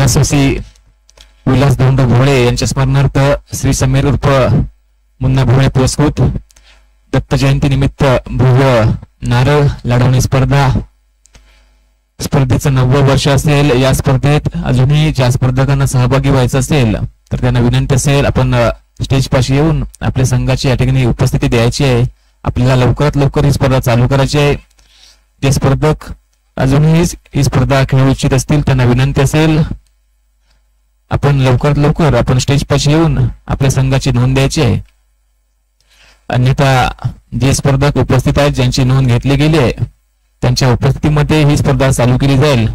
धारासोसी विलास धोंड भोळे यांच्या स्मरणार्थ श्री समीर उर्फ मुन्ना भोळे पुरस्कृत. दत्त जयंती निमित्त भव्य नारळ लढवणी स्पर्धा. स्पर्धेचं नव्वद वर्ष असेल या स्पर्धेत अजूनही ज्या स्पर्धकांना सहभागी व्हायचं असेल तर त्यांना विनंती असेल आपण स्टेज पाशी येऊन आपल्या संघाची या ठिकाणी उपस्थिती द्यायची आहे. आपल्याला लवकरात लवकर ही स्पर्धा चालू करायची आहे. जे स्पर्धक अजूनही ही स्पर्धा खेळू इच्छित असतील त्यांना विनंती असेल. आपण लवकरात लवकर आपण स्टेज पाशी येऊन आपल्या संघाची नोंद द्यायची आहे. अन्यथा जे स्पर्धक उपस्थित आहेत ज्यांची नोंद घेतली गेली आहे त्यांच्या उपस्थितीमध्ये ही स्पर्धा चालू केली जाईल.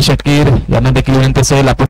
षटकीर यांना देखील विनंती असेल आपण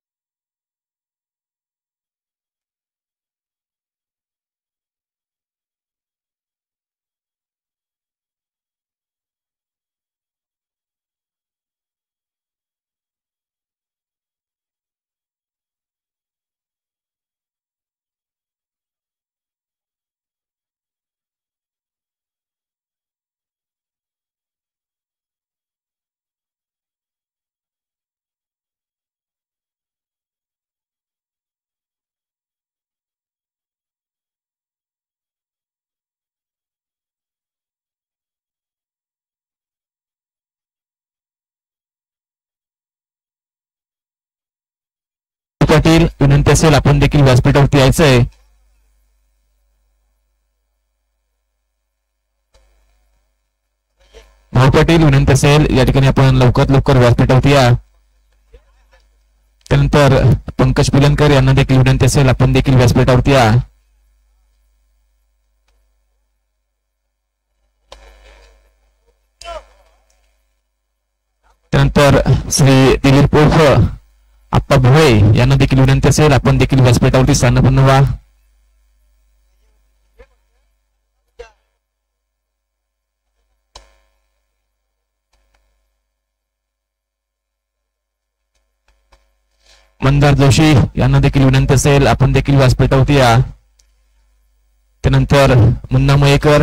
पाटील विनंती असेल आपण देखील व्यासपीठावरती यायचंय. भाऊ पाटील विनंती असेल या ठिकाणी आपण लवकरात लवकर व्यासपीठावरती या. त्यानंतर पंकज पुलनकर यांना देखील विनंती असेल आपण देखील व्यासपीठावरती या. त्यानंतर श्री दिलीप ओझ आप्पा भोळे यांना देखील विनंती असेल. आपण देखील व्यासपीठावरती स्थानपन्न व्हा मंदार जोशी यांना देखील विनंती असेल. आपण देखील व्यासपीठावरती या. त्यानंतर मुन्ना मयेकर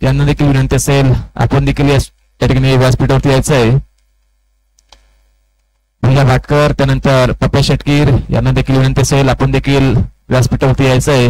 यांना देखील विनंती असेल. आपण देखील या ठिकाणी व्यासपीठावरती यायचं आहे भैया भाटकर त्यानंतर पप्पा शेटकीर यांना देखील विनंती असेल आपण देखील व्यासपीठावरती यायचं आहे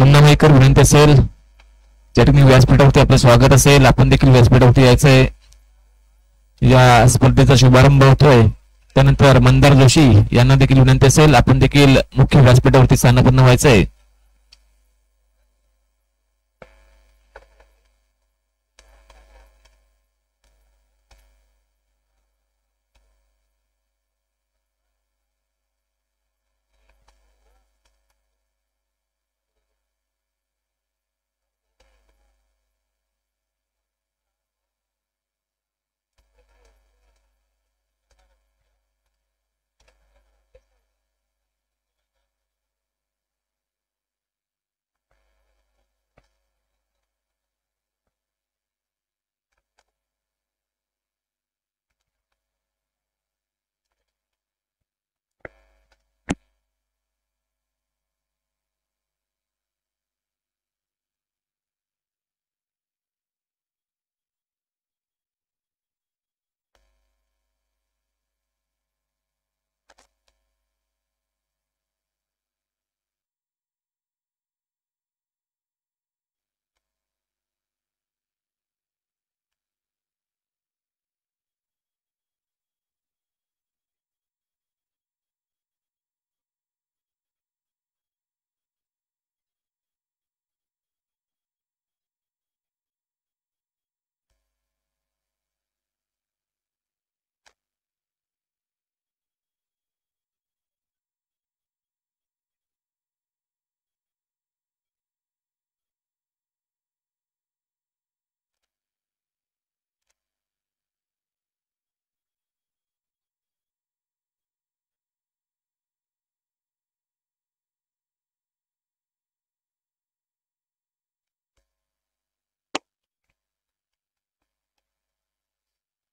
पुन्हा माईकर विनंती असेल. ज्या ठिकाणी व्यासपीठावरती आपलं स्वागत असेल. आपण देखील व्यासपीठावरती यायचंय. या स्पर्धेचा शुभारंभ होतोय. त्यानंतर मंदार जोशी यांना देखील विनंती असेल. आपण देखील मुख्य व्यासपीठावरती स्थानापन्न व्हायचंय.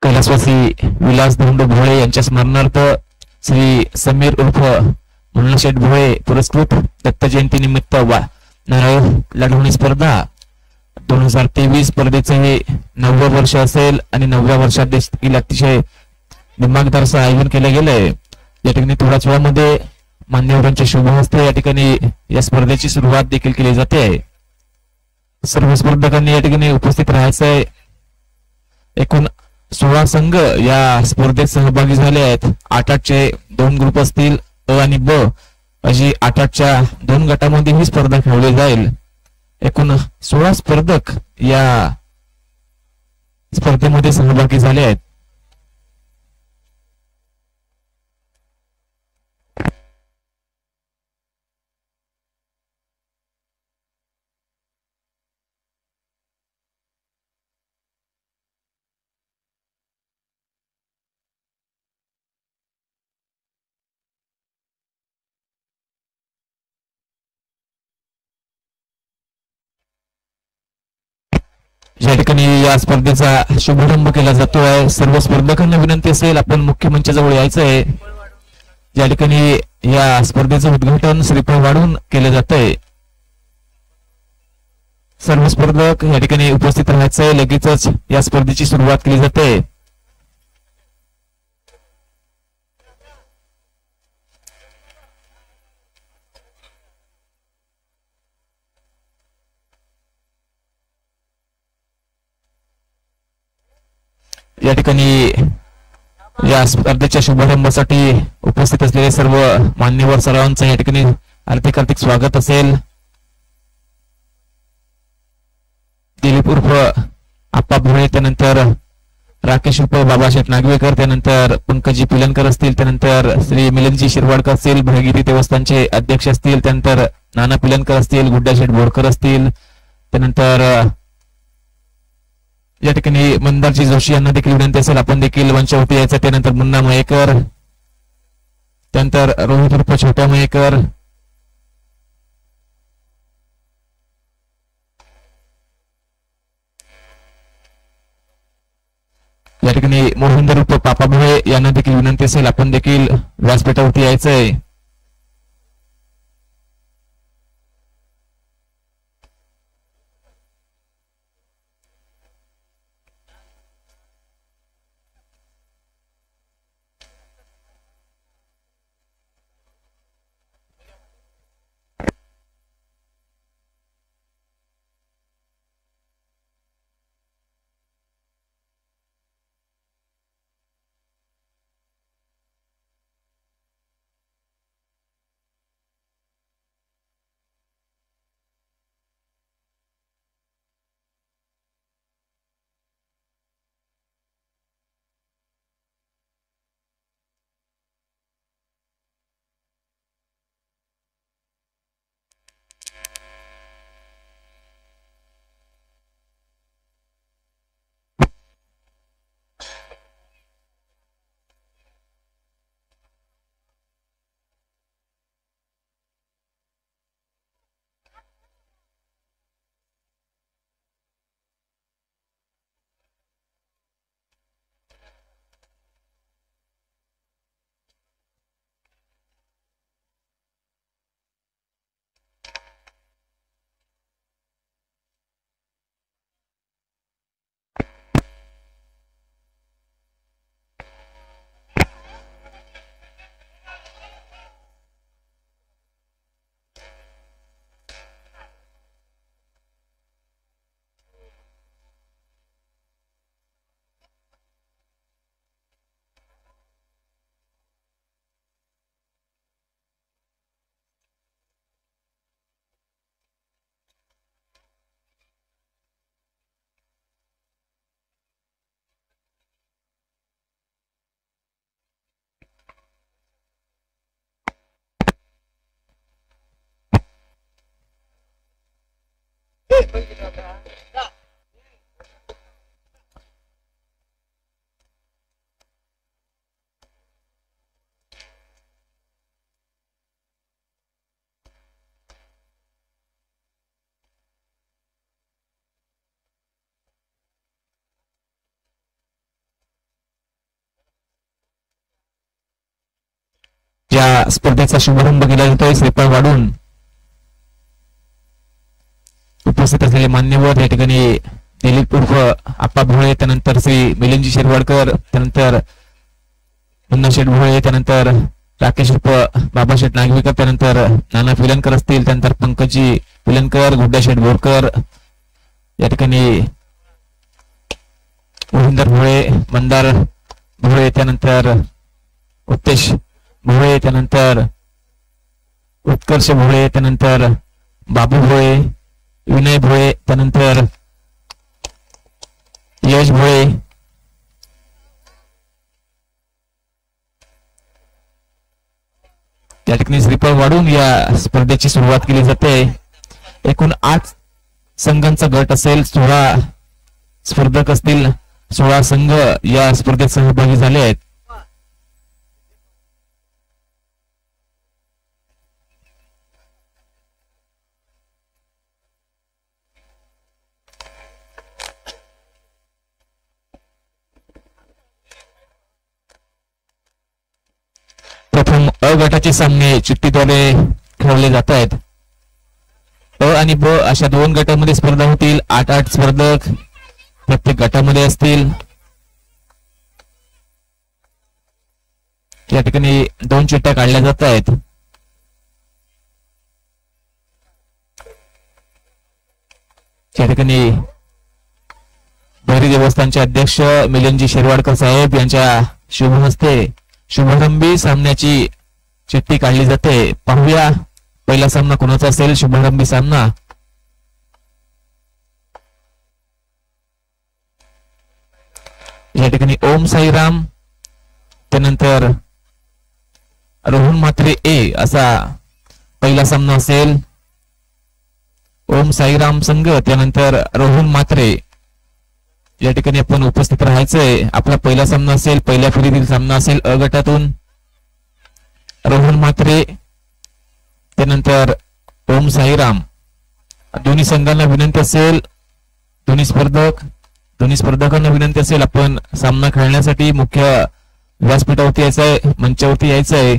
कैलासवासी विलास धोंड भोळे यांच्या स्मरणार्थ श्री समीर उर्फ मुन्नाशेठ भोळे पुरस्कृत दत्त जयंती निमित्त वा नारळ लढवणी स्पर्धा. दोन हजार तेवीस स्पर्धेचे हे नववं वर्ष असेल आणि नवव्या वर्षात देखील अतिशय दिमागदार असं आयोजन केलं गेलंय. या ठिकाणी थोड्याच वेळामध्ये मान्यवरांच्या शुभ हस्ते या ठिकाणी या स्पर्धेची सुरुवात देखील केली जाते. सर्व स्पर्धकांनी या ठिकाणी उपस्थित राहायचंय. एकूण सोळा संघ या स्पर्धेत सहभागी झाले आहेत. आठ आठचे दोन ग्रुप असतील अ आणि ब. अशी आठ आठच्या दोन गटामध्ये ही स्पर्धा खेळली जाईल. एकूण सोळा स्पर्धक या स्पर्धेमध्ये सहभागी झाले आहेत. या ठिकाणी या स्पर्धेचा शुभारंभ केला जातो आहे सर्व स्पर्धकांना विनंती असेल आपण मुख्य मंचाजवळ यायचं आहे या ठिकाणी या स्पर्धेचं उद्घाटन श्रीफळ वाढून केलं जात आहे सर्व स्पर्धक या ठिकाणी उपस्थित राहायचंय लगेचच या स्पर्धेची सुरुवात केली जाते. या ठिकाणी या स्पर्धेच्या शुभारंभासाठी उपस्थित असलेले सर्व मान्यवर सर्वांचं या ठिकाणी आर्थिक आर्थिक स्वागत असेल. दिलीप उर्फ आप्पा भोळे त्यानंतर राकेश उर्फ बाबाशेठ नागवेकर त्यानंतर पंकजी पिलनकर असतील त्यानंतर श्री मिलनजी शिरवाडकर असतील भगीरी देवस्थानचे अध्यक्ष असतील त्यानंतर नाना पिलनकर असतील गुड्डाशेठ बोरकर असतील त्यानंतर या ठिकाणी मंदारजी जोशी यांना देखील विनंती असेल. आपण देखील मंचावरती यायचं. त्यानंतर मुन्ना मयेकर. त्यानंतर रोहित उर्फ छोट्या मयेकर. या ठिकाणी मोहिंदर उर्फ पापा भोळे यांना देखील विनंती असेल. आपण देखील व्यासपीठावरती यायचंय. Ya, Sportex ha sumado un poquito de todo se उपस्थित असलेले मान्यवर या ठिकाणी दिलीप उर्फ आप्पा भोळे त्यानंतर श्री मिलिंदजी शिरवाडकर त्यानंतर पुन्हा शेठ भोळे त्यानंतर राकेश उर्फ बाबा शेठ नागवेकर त्यानंतर नाना फिलनकर असतील त्यानंतर पंकजी फिलनकर गुड्डा शेठ बोरकर या ठिकाणी मोहिंदर भोळे मंदार भोळे त्यानंतर उत्तेश भोळे त्यानंतर उत्कर्ष भोळे त्यानंतर बाबू भोळे विनय भोळे त्यानंतर यश भोळे. त्या ठिकाणी श्रीफळ वाढून या स्पर्धेची सुरुवात केली जाते. एकूण आठ संघांचा गट असेल सोळा स्पर्धक असतील सोळा संघ या स्पर्धेत सहभागी झाले आहेत प्रथम चे सामने चिठ्ठीद्वारे खेळवले जात आहेत अ आणि ब अशा दोन गटामध्ये स्पर्धा होतील. आठ आठ स्पर्धक प्रत्येक गटामध्ये असतील. या ठिकाणी दोन चिठ्ठ्या काढल्या जात आहेत या ठिकाणी भैरी देवस्थानचे अध्यक्ष मिलनजी शिरवाडकर साहेब यांच्या शुभ हस्ते शुभारंभी सामन्याची चिठ्ठी काढली जाते. पाहूया. पहिला सामना कोणाचा असेल? शुभारंभी सामना. या ठिकाणी ओम साईराम. त्यानंतर रोहन मात्रे ए असा पहिला सामना असेल. ओम साईराम संघ. त्यानंतर रोहन मात्रे या ठिकाणी आपण उपस्थित राहायचंय. आपला पहिला सामना असेल पहिल्या फेरीतील सामना असेल अ गटातून रोहन मात्रे त्यानंतर ओम साईराम. दोन्ही संघांना विनंती असेल दोन्ही स्पर्धक दोन्ही स्पर्धकांना विनंती असेल आपण सामना खेळण्यासाठी मुख्य व्यासपीठावरती यायचंय मंचावरती यायचंय.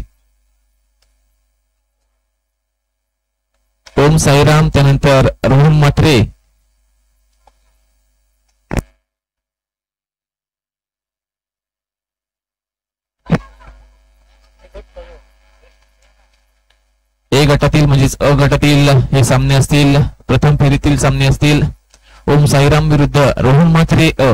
ओम साईराम त्यानंतर रोहन मात्रे ए गटातील म्हणजेच अ गटातील हे सामने असतील प्रथम फेरीतील सामने असतील. ओम साईराम विरुद्ध रोहन मात्रे अ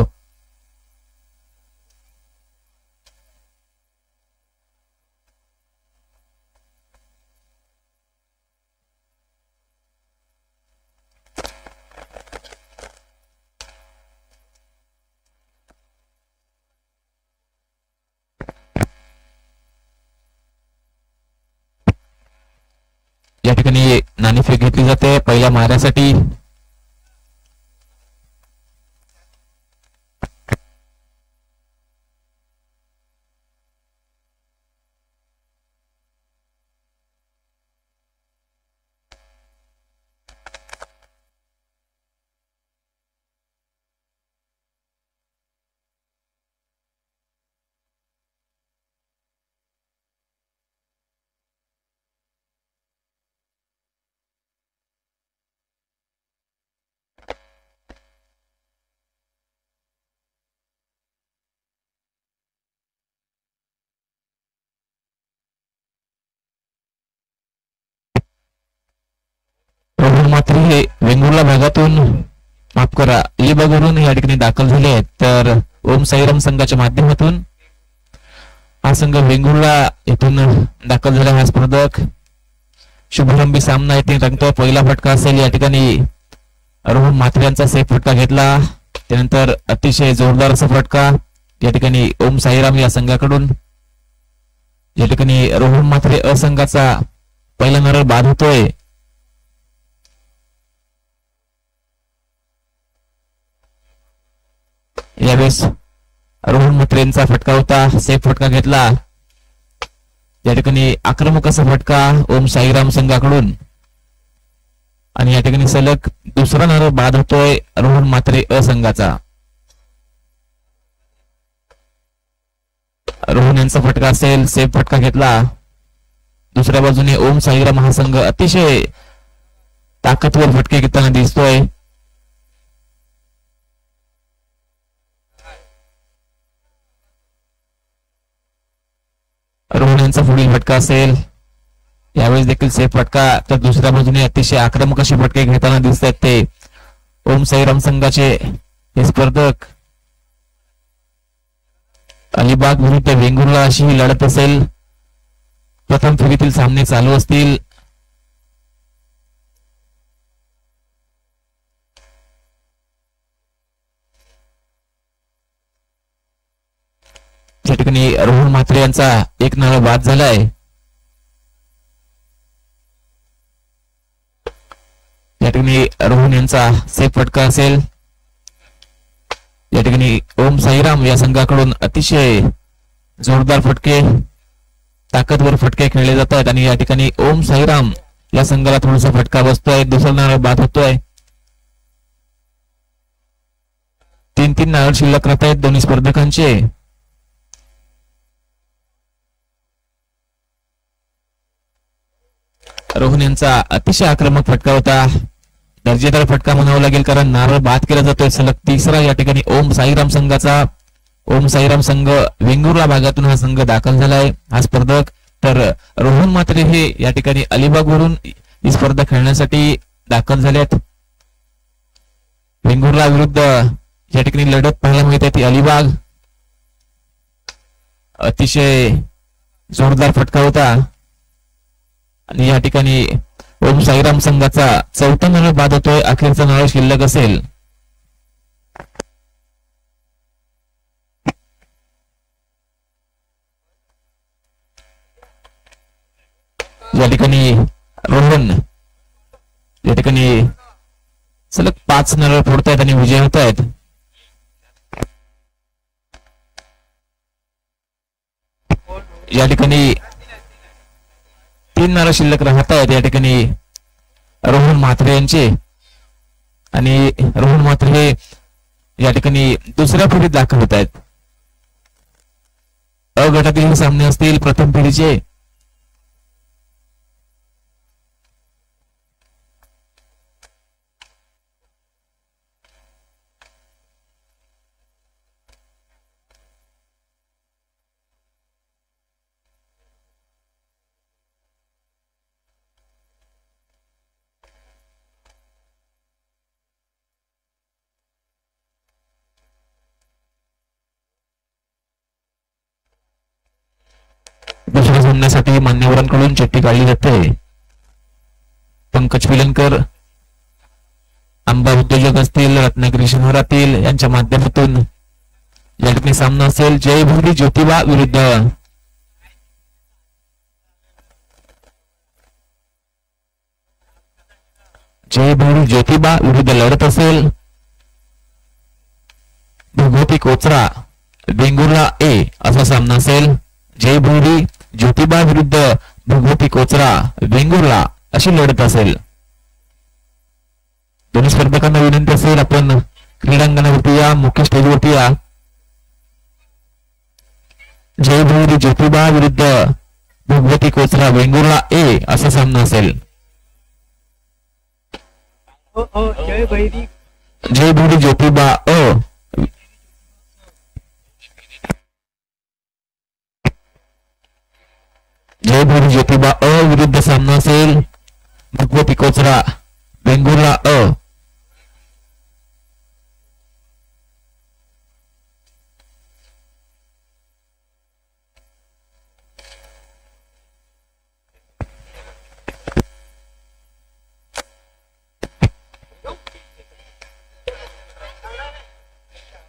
या ठिकाणी नाणेफेक घेतली जाते पहिल्या माऱ्यासाठी रोहन मात्रे हे कुर्ला भागातून माफ करा अलिबागवरून या ठिकाणी दाखल झाले आहेत. तर ओम साईराम संघाच्या माध्यमातून हा संघ वेंगुर्ला येथून दाखल झाला हा स्पर्धक. शुभारंभी सामना येथे रंगतो. पहिला फटका असेल या ठिकाणी. रोहन म्हात्रे यांचा सेफ फटका घेतला. त्यानंतर अतिशय जोरदार असा फटका या ठिकाणी ओम साईराम या संघाकडून. या ठिकाणी रोहन म्हात्रे असंघाचा पहिला नरळ बाद होतोय. यावेळेस रोहन म्हात्रेंचा फटका होता सेफ फटका घेतला. या ठिकाणी आक्रमक असा फटका ओम साईराम संघाकडून. आणि या ठिकाणी सलग दुसरा नर बाद होतोय रोहन मात्रे असंघाचा. रोहन यांचा फटका असेल सेफ फटका घेतला. दुसऱ्या बाजूने ओम साईराम हा संघ अतिशय ताकदवर फटके घेताना दिसतोय रोहन यांचा पुढील फटका असेल. यावेळेस देखील सेफ फटका. तर दुसऱ्या बाजूने अतिशय आक्रमक असे फटके घेताना दिसत आहेत ते. ओम साईराम संघाचे हे स्पर्धक. अलिबाग विरुद्ध वेंगुर्ला अशी ही लढत असेल. प्रथम फेरीतील सामने चालू असतील. ठिकाणी रोहन म्हात्रे यांचा एक नळ बाद झालाय. या ठिकाणी रोहन यांचा सेफ फटका असेल. या ठिकाणी ओम साईराम या संघाकडून अतिशय जोरदार फटके ताकदवर फटके खेळले जातात आणि या ठिकाणी ओम साईराम या संघाला थोडासा फटका बसतोय दुसरा नारळ बाद होतोय. तीन तीन नारळ शिल्लक राहत आहेत दोन्ही स्पर्धकांचे. रोहन यांचा अतिशय आक्रमक फटका होता. दर्जेदार फटका म्हणावा लागेल कारण नारळ बाद केला जातोय. सलग तिसरा या ठिकाणी ओम साईराम संघाचा ओम साईराम संघ वेंगुर्ला भागातून हा संघ दाखल झालाय. हा स्पर्धक तर रोहन मात्रे हे या ठिकाणी अलिबाग वरून ही स्पर्धा खेळण्यासाठी दाखल झाल्यात वेंगुर्ला विरुद्ध या ठिकाणी लढत पाहायला मिळते ती अलिबाग. अतिशय जोरदार फटका होता. आणि या ठिकाणी ओम साईराम संघाचा चौथा नळ बाद होतोय. अखेरचा नळ शिल्लक असेल. या ठिकाणी रोहन या ठिकाणी सलग पाच नळ फोडतायत आणि विजय होत आहेत या ठिकाणी तीन नारळ शिल्लक राहत आहेत या ठिकाणी रोहन म्हात्रे यांचे. आणि रोहन म्हात्रे हे या ठिकाणी दुसऱ्या फेरीत दाखल होत आहेत अ गटातील हे सामने असतील प्रथम फेरीचे दुसऱ्या सामन्यासाठी मान्यवरांकडून चिठ्ठी काढली जाते. पंकज पिलनकर आंबा उद्योजक असतील रत्नागिरी शहरातील यांच्या माध्यमातून या ठिकाणी सामना असेल. जयभूरी ज्योतिबा विरुद्ध. जयभूरी ज्योतिबा विरुद्ध लढत असेल. भगवती कोचरा बेंगुर्ला ए असा सामना असेल. जयभूरी ज्योतिबा विरुद्ध भगवती कोचरा वेंगुर्ला अशी लढत असेल. दोन्ही स्पर्धकांना विनंती असेल आपण क्रीडांगणावरती या मुख्य स्टेजवरती या. जयभूमी ज्योतिबा विरुद्ध भगवती कोचरा वेंगुर्ला ए असा सामना असेल. जयभूमी ज्योतिबा अ. जयभूमी ज्योतिबा अ विरुद्ध सामना असेल भगवती कोचरा वेंगुर्ला अ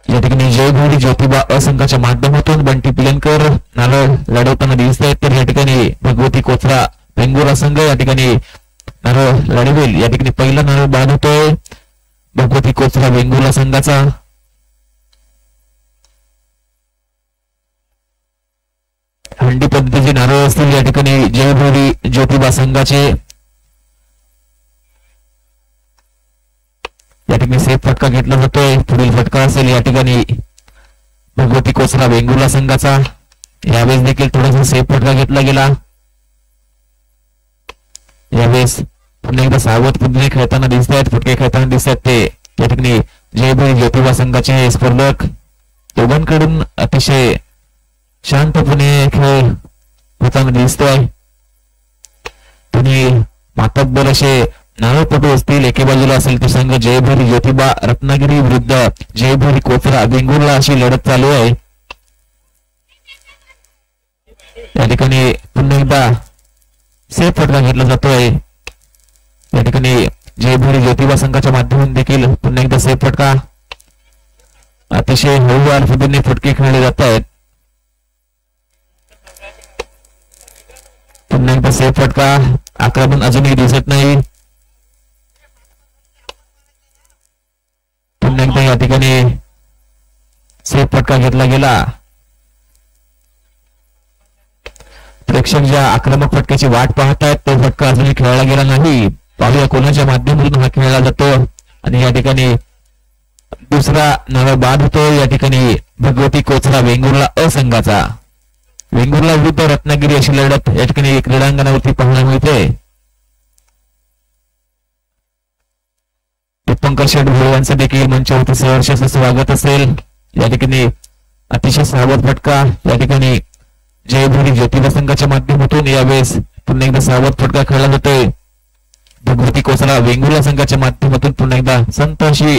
या ठिकाणी जयभूरी ज्योतिबा असंघाच्या माध्यमातून बंटी पिलनकर नारळ लढवताना दिसत आहेत तर या ठिकाणी भगवती कोचरा वेंगुरा संघ या ठिकाणी नारळ लढवेल. या ठिकाणी पहिला नारळ बाद होतोय. भगवती कोथरा वेंगुर्ला संघाचा. हंडी पद्धतीचे नारळ असतील या ठिकाणी जयभोरी ज्योतिबा संघाचे. या ठिकाणी सेफ फटका घेतला जातोय. पुढील फटका असेल या ठिकाणी भगवती कोसरा वेंगुर्ला संघाचा. यावेळेस देखील थोडासा सेफ फटका घेतला गेला. यावेळेस पुन्हा एकदा सावध पद्धतीने खेळताना दिसत आहेत फटके खेळताना दिसत आहेत ते. या ठिकाणी जयभरी ज्योतिबा संघाचे स्पर्धक. दोघांकडून अतिशय शांतपणे खेळ होताना दिसतोय. तुम्ही मातब्बर असे नारळपटू असतील एके बाजूला असेल तर संघ जयभरी ज्योतिबा रत्नागिरी विरुद्ध जयभरी कोथरा वेंगुर्ला अशी लढत चालू आहे. या ठिकाणी पुन्हा एकदा सेफ फटका घेतला जातोय. या ठिकाणी जयभरी ज्योतिबा संघाच्या माध्यमातून देखील पुन्हा एकदा सेफ फटका अतिशय हळूवार पद्धतीने फटके खेळले जात आहेत. पुन्हा एकदा सेफ फटका आक्रमण अजूनही दिसत नाही. पुन्हा एकदा या ठिकाणी सेफ फटका घेतला गेला. प्रेक्षक ज्या आक्रमक फटक्याची वाट पाहतायत तो फटका अजूनही खेळला गेला नाही. पाहूया कोणाच्या माध्यमातून हा खेळला जातो. आणि या ठिकाणी दुसरा नवा बाद होतो. या ठिकाणी भगवती कोचरा वेंगुर्ला असंघाचा. वेंगुर्ला विरुद्ध रत्नागिरी अशी लढत या ठिकाणी क्रीडांगणावरती पाहायला मिळते. पंकज शेठ भोळे यांचं देखील मंचावरती सहर्ष असं स्वागत असेल. या ठिकाणी अतिशय सावध फटका. या ठिकाणी जयभरी ज्योतिबा संघाच्या माध्यमातून यावेळेस पुन्हा एकदा सावध फटका खेळला जातोय. भगवती कोसला वेंगुर्ला संघाच्या माध्यमातून पुन्हा एकदा संत अशी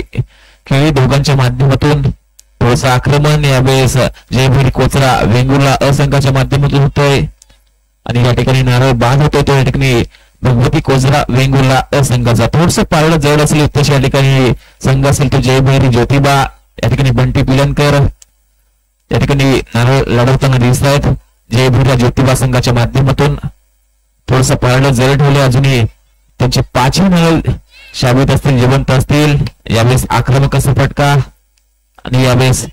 खेळी दोघांच्या माध्यमातून. थोडस आक्रमण. यावेळेस जयभरी कोचरा वेंगुर्ला असंघाच्या माध्यमातून होतोय. आणि या ठिकाणी नारळ बाद होतोय. तो या ठिकाणी भगवती कोजरा वेंगुर्ला संघाचा थोडस पारड जवळ असेल तशी या ठिकाणी संघ असेल तो जयभैरी ज्योतिबा या ठिकाणी बंटी पिलनकर या ठिकाणी नारळ लढवताना दिसत आहेत जयभैरा ज्योतिबा संघाच्या माध्यमातून थोडस पारड जवळ ठेवले अजूनही त्यांचे पाचही नळ शाबित असतील जिवंत असतील यावेळेस आक्रमक असा फटका आणि यावेळेस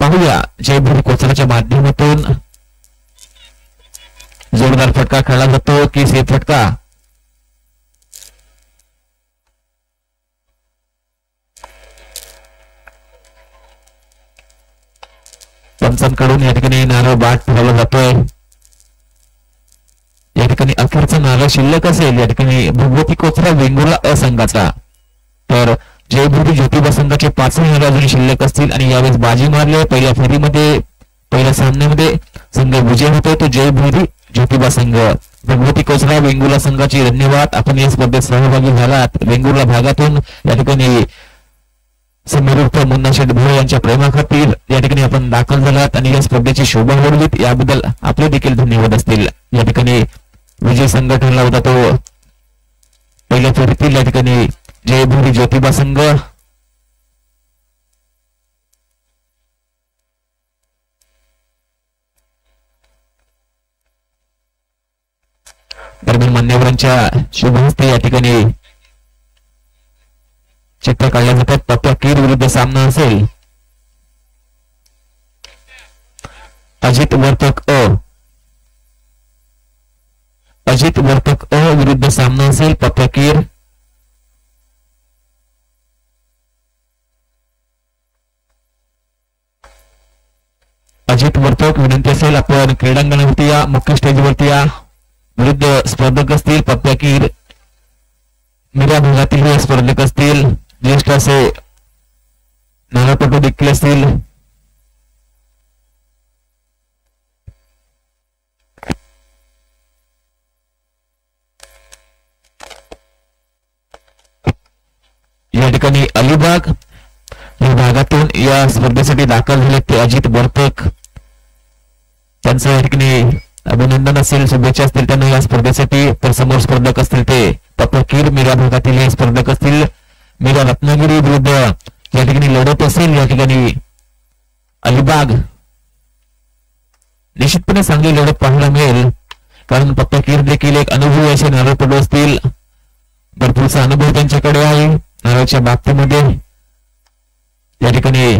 पाहूया जयभैरी कोचराच्या माध्यमातून जोरदार फटका खेळला जातो की से फटका. पंचांकडून या ठिकाणी नारळ बाट ठेवला जातोय. या ठिकाणी अखेरचा नारळ शिल्लक असेल या ठिकाणी भगवती कोचरा वेंगुर्ला असंघाचा तर जयभूती ज्योतिबा संघाचे पाचही नारळ अजून शिल्लक असतील आणि यावेळेस बाजी मारले पहिल्या फेरीमध्ये पहिल्या सामन्यामध्ये संघ विजय होतोय तो जयभूती ज्योतिबा संघ भगवती कोसरा वेंगुर्ला संघाची धन्यवाद. आपण या स्पर्धेत सहभागी झालात. वेंगुर्ला भागातून या ठिकाणी समीरुर्फ मुन्ना शेठ भोळे यांच्या प्रेमाखातीर या ठिकाणी आपण दाखल झालात आणि या स्पर्धेची शोभा घडवीत याबद्दल आपले देखील धन्यवाद असतील. या ठिकाणी विजय संघ ठरला होता तो. पहिल्या फेरीतील या ठिकाणी जयभूरी ज्योतिबा संघ. दरम्यान मान्यवरांच्या शुभ हस्ते या ठिकाणी चित्र काढल्या जातात. पप्पा कीर विरुद्ध सामना असेल. अजित वर्तक अ. अजित वर्तक अ विरुद्ध सामना असेल. पप्पा कीर. अजित वर्तक विनंती असेल. आपण क्रीडांगणावरती या मुख्य स्टेजवरती या. विरुद्ध स्पर्धक असतील पप्प्याकीर मिऱ्या भागातील हे स्पर्धक असतील ज्येष्ठ असे नानापटू देखील असतील. या ठिकाणी अलिबाग या भागातून या स्पर्धेसाठी दाखल झाले ते अजित बर्तक त्यांचं या ठिकाणी अभिनंदन असेल शुभेच्छा असतील त्यांना या स्पर्धेसाठी. तर समोर स्पर्धक असतील ते तपकीर मीरा भागातील हे स्पर्धक असतील. मीरा रत्नागिरी विरुद्ध या ठिकाणी लढत असेल या ठिकाणी अलिबाग. निश्चितपणे चांगली लढत पाहायला मिळेल. कारण पप्पाकीर देखील एक अनुभवी असे नारळपटू असतील. भरपूरचा अनुभव त्यांच्याकडे आहे नारळच्या बाबतीमध्ये. या ठिकाणी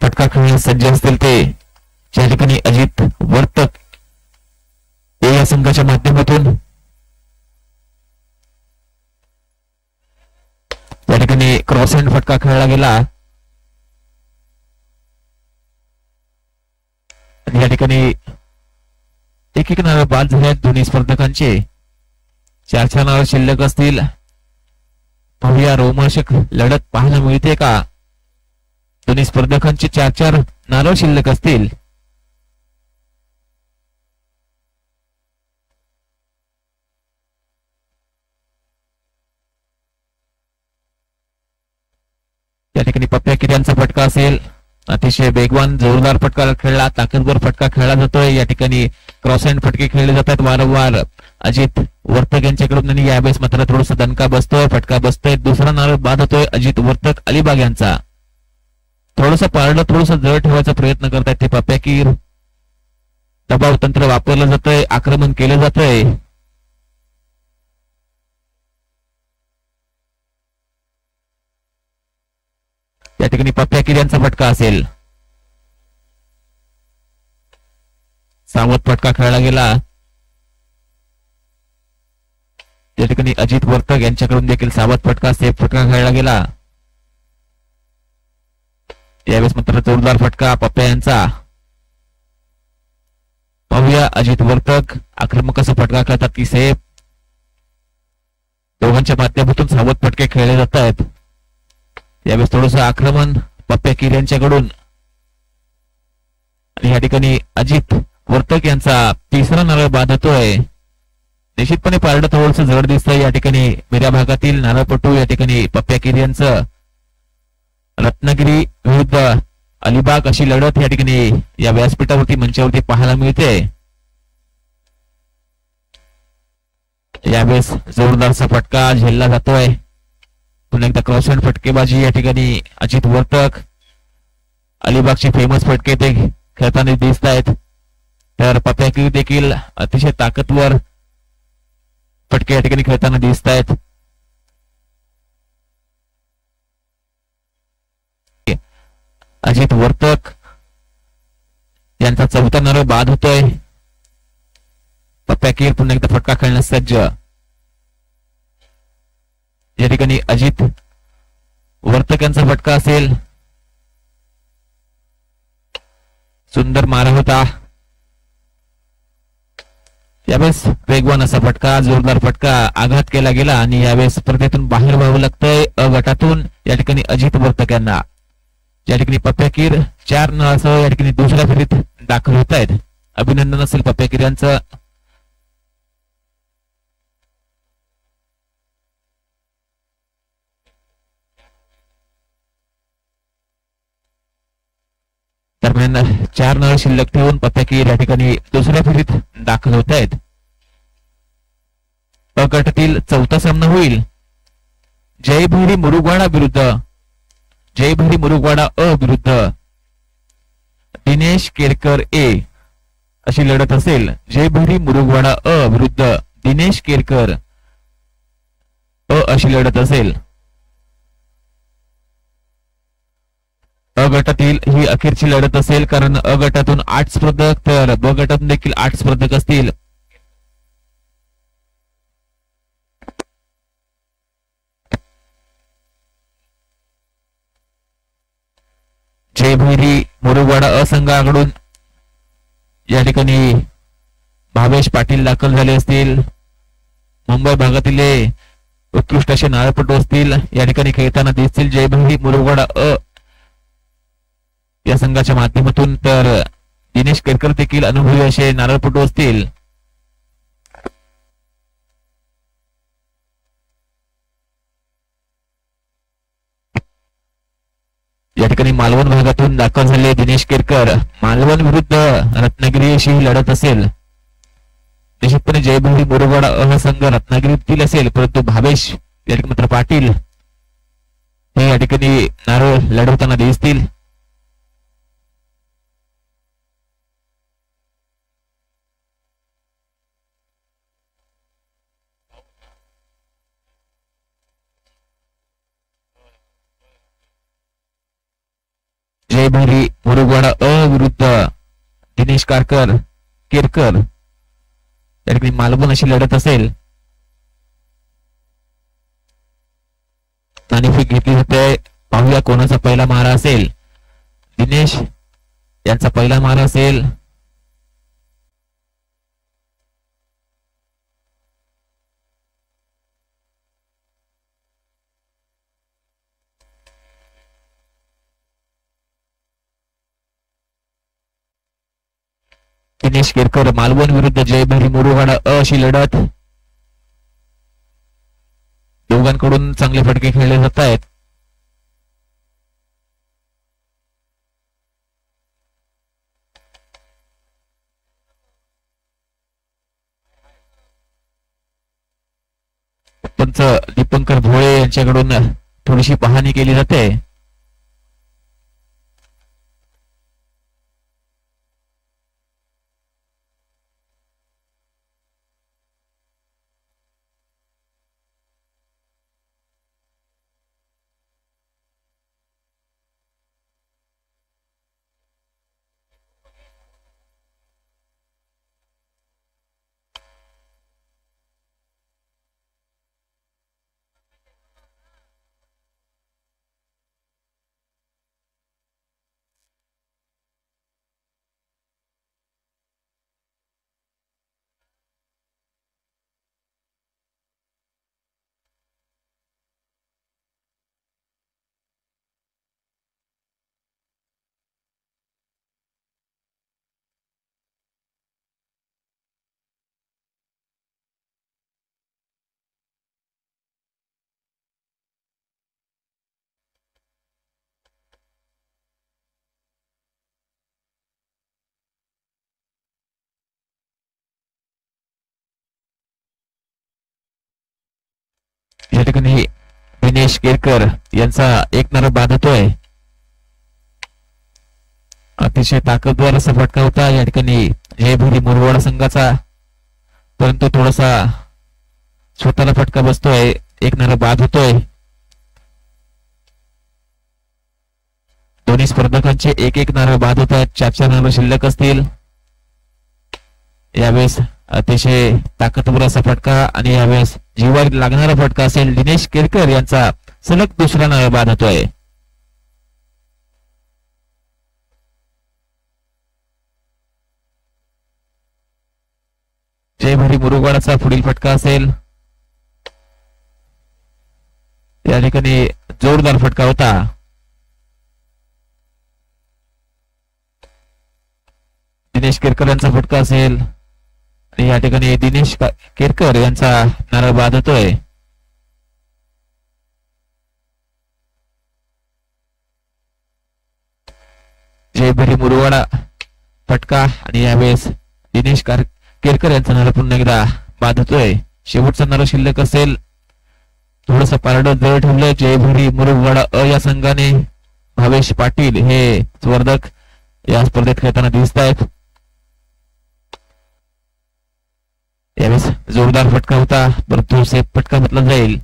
फटका खेळण्यास सज्ज असतील ते. ज्या ठिकाणी अजित वर्तक हे या संघाच्या माध्यमातून त्या ठिकाणी क्रॉस हँड फटका खेळला गेला. या ठिकाणी एक एक नावे बाद झाले आहेत दोन्ही स्पर्धकांचे. चार चार नाव शिल्लक असतील. भव्या रोमांचक लढत पाहायला मिळते का? दोन्ही स्पर्धकांचे चार चार नारळ शिल्लक असतील. ठिकाणी पप्प्या किर्यांचा फटका असेल. अतिशय वेगवान जोरदार फटका खेळला ताकदवर फटका खेळला जातोय. या ठिकाणी क्रॉस हँड फटके खेळले जातात वारंवार. अजित वर्तक यांच्याकडून आणि यावेळेस मात्र थोडासा दणका बसतोय फटका बसतोय. दुसरा नारळ बाद होतोय अजित वर्तक अलिबाग यांचा. थोडस पारडं थोडस जळ ठेवायचा प्रयत्न करतायत ते पप्याकीर दबाव तंत्र वापरलं जातंय आक्रमण केलं जातंय. या ठिकाणी पप्प्याकीर यांचा फटका असेल. सावध फटका खेळला गेला. त्या ठिकाणी अजित वर्तक यांच्याकडून देखील सावध फटका सेफ फटका खेळला गेला. त्यावेळेस मात्र जोरदार फटका पप्प्या यांचा. पाहूया अजित वर्तक आक्रमक असा फटका खेळतात की सेफ दोघांच्या माध्यमातून सावध फटके खेळले जात आहेत यावेळेस थोडस आक्रमण पप्प्या किर यांच्याकडून आणि या ठिकाणी अजित वर्तक यांचा तिसरा नारळ बाद होतोय निश्चितपणे पारडं थोडस जड दिसतंय या ठिकाणी मिऱ्या भागातील नारळपटू या ठिकाणी पप्प्या किर यांचं रत्नागिरी विरुद्ध अलिबाग अशी लढत या ठिकाणी या व्यासपीठावरती मंचावरती पाहायला मिळते. यावेळेस जोरदारचा फटका झेलला जातोय. पुन्हा एकदा क्रॉस फटकेबाजी या ठिकाणी अजित वर्तक अलिबागचे फेमस फटके ते खेळताना दिसत आहेत. तर पत्याकी देखील अतिशय ताकदवर फटके या ठिकाणी खेळताना दिसत आहेत. अजित वर्तक यांचा चौथा नर बाद होतोय. पप्प्याकीर पुन्हा एकदा फटका खेळण्यास सज्ज. या ठिकाणी अजित वर्तकांचा फटका असेल. सुंदर मारा होता. यावेळेस वेगवान असा फटका जोरदार फटका आघात केला गेला आणि यावेळेस स्पर्धेतून बाहेर व्हावं लागतंय. अ गटातून या ठिकाणी अजित वर्तक यांना या ठिकाणी पप्याकीर चार नळासह या ठिकाणी दुसऱ्या फेरीत दाखल होत आहेत अभिनंदन असेल पप्याकीर यांचं. दरम्यान चार नळ शिल्लक ठेवून पथके या ठिकाणी दुसऱ्या फेरीत दाखल होत आहेत. ब गटातील चौथा सामना होईल. जयभरी मुरुगवाडा विरुद्ध जयभरी मुरुगवाडा अ विरुद्ध. दिनेश केरकर ए अशी लढत असेल. जयभरी मुरुगवाडा अ विरुद्ध. दिनेश केरकर अ अशी लढत असेल. अ गटातील ही अखेरची लढत असेल कारण अ गटातून आठ स्पर्धक तर ब गटातून देखील आठ स्पर्धक असतील. जयभैरी मुरुगवाडा असंघाकडून या ठिकाणी भावेश पाटील दाखल झाले असतील. मुंबई भागातील उत्कृष्ट असे नारपटू असतील. या ठिकाणी खेळताना दिसतील जयभैरी मुरुगवाडा अ या संघाच्या माध्यमातून तर दिनेश केरकर देखील अनुभवी असे नारळपटू असतील. या ठिकाणी मालवण भागातून दाखल झाले दिनेश केरकर मालवण विरुद्ध रत्नागिरी अशी लढत असेल. निश्चितपणे जयभूमी बोरवाडा अह संघ रत्नागिरीतील असेल परंतु भावेश या ठिकाणी मात्र पाटील हे या ठिकाणी नारळ लढवताना दिसतील. जयभैरी मुरुगवाडा अ विरुद्ध दिनेश कारकर केरकर या ठिकाणी मालवण अशी लढत असेल नाणेफेक घेतली जाते पाहूया कोणाचा पहिला मारा असेल दिनेश यांचा पहिला मारा असेल दिनेश केरकर मालवण विरुद्ध जयभरी मुरुगाडा अ अशी लढत. दोघांकडून चांगले फटके खेळले जात आहेत पंच दीपंकर भोळे यांच्याकडून थोडीशी पाहणी केली जाते. या ठिकाणी दिनेश केरकर यांचा एक नर बाद होतोय अतिशय ताकदवर असा फटका होता. या ठिकाणी जयभुरी मुरवाडा संघाचा परंतु थोडासा स्वतःला फटका बसतोय. एक नर बाद होतोय दोन्ही स्पर्धकांचे एक एक नारळ बाद होत आहेत चार चार नारळ शिल्लक असतील. यावेळेस अतिशय ताकदवर असा फटका आणि यावेळेस जीवावर लागणारा फटका असेल दिनेश केरकर यांचा सलग दुसरा नारळ बाद होतोय. जयभरी मुरुगवाडाचा पुढील फटका असेल. या ठिकाणी जोरदार फटका होता. दिनेश केरकर यांचा फटका असेल. या ठिकाणी दिनेश केरकर यांचा नारळ बाद होतोय जयभरी मुरुवाडा फटका आणि यावेळेस दिनेश केरकर यांचा नारळ पुन्हा एकदा बाद होतोय शेवटचा नारळ शिल्लक असेल. थोडस पारड जवळ ठेवलं जयभरी मुरुगवाडा अ या संघाने. भावेश पाटील हे स्पर्धक या स्पर्धेत खेळताना दिसत आहेत त्यावेळेस जोरदार फटका होता. परंतु सेफ फटका म्हटला जाईल.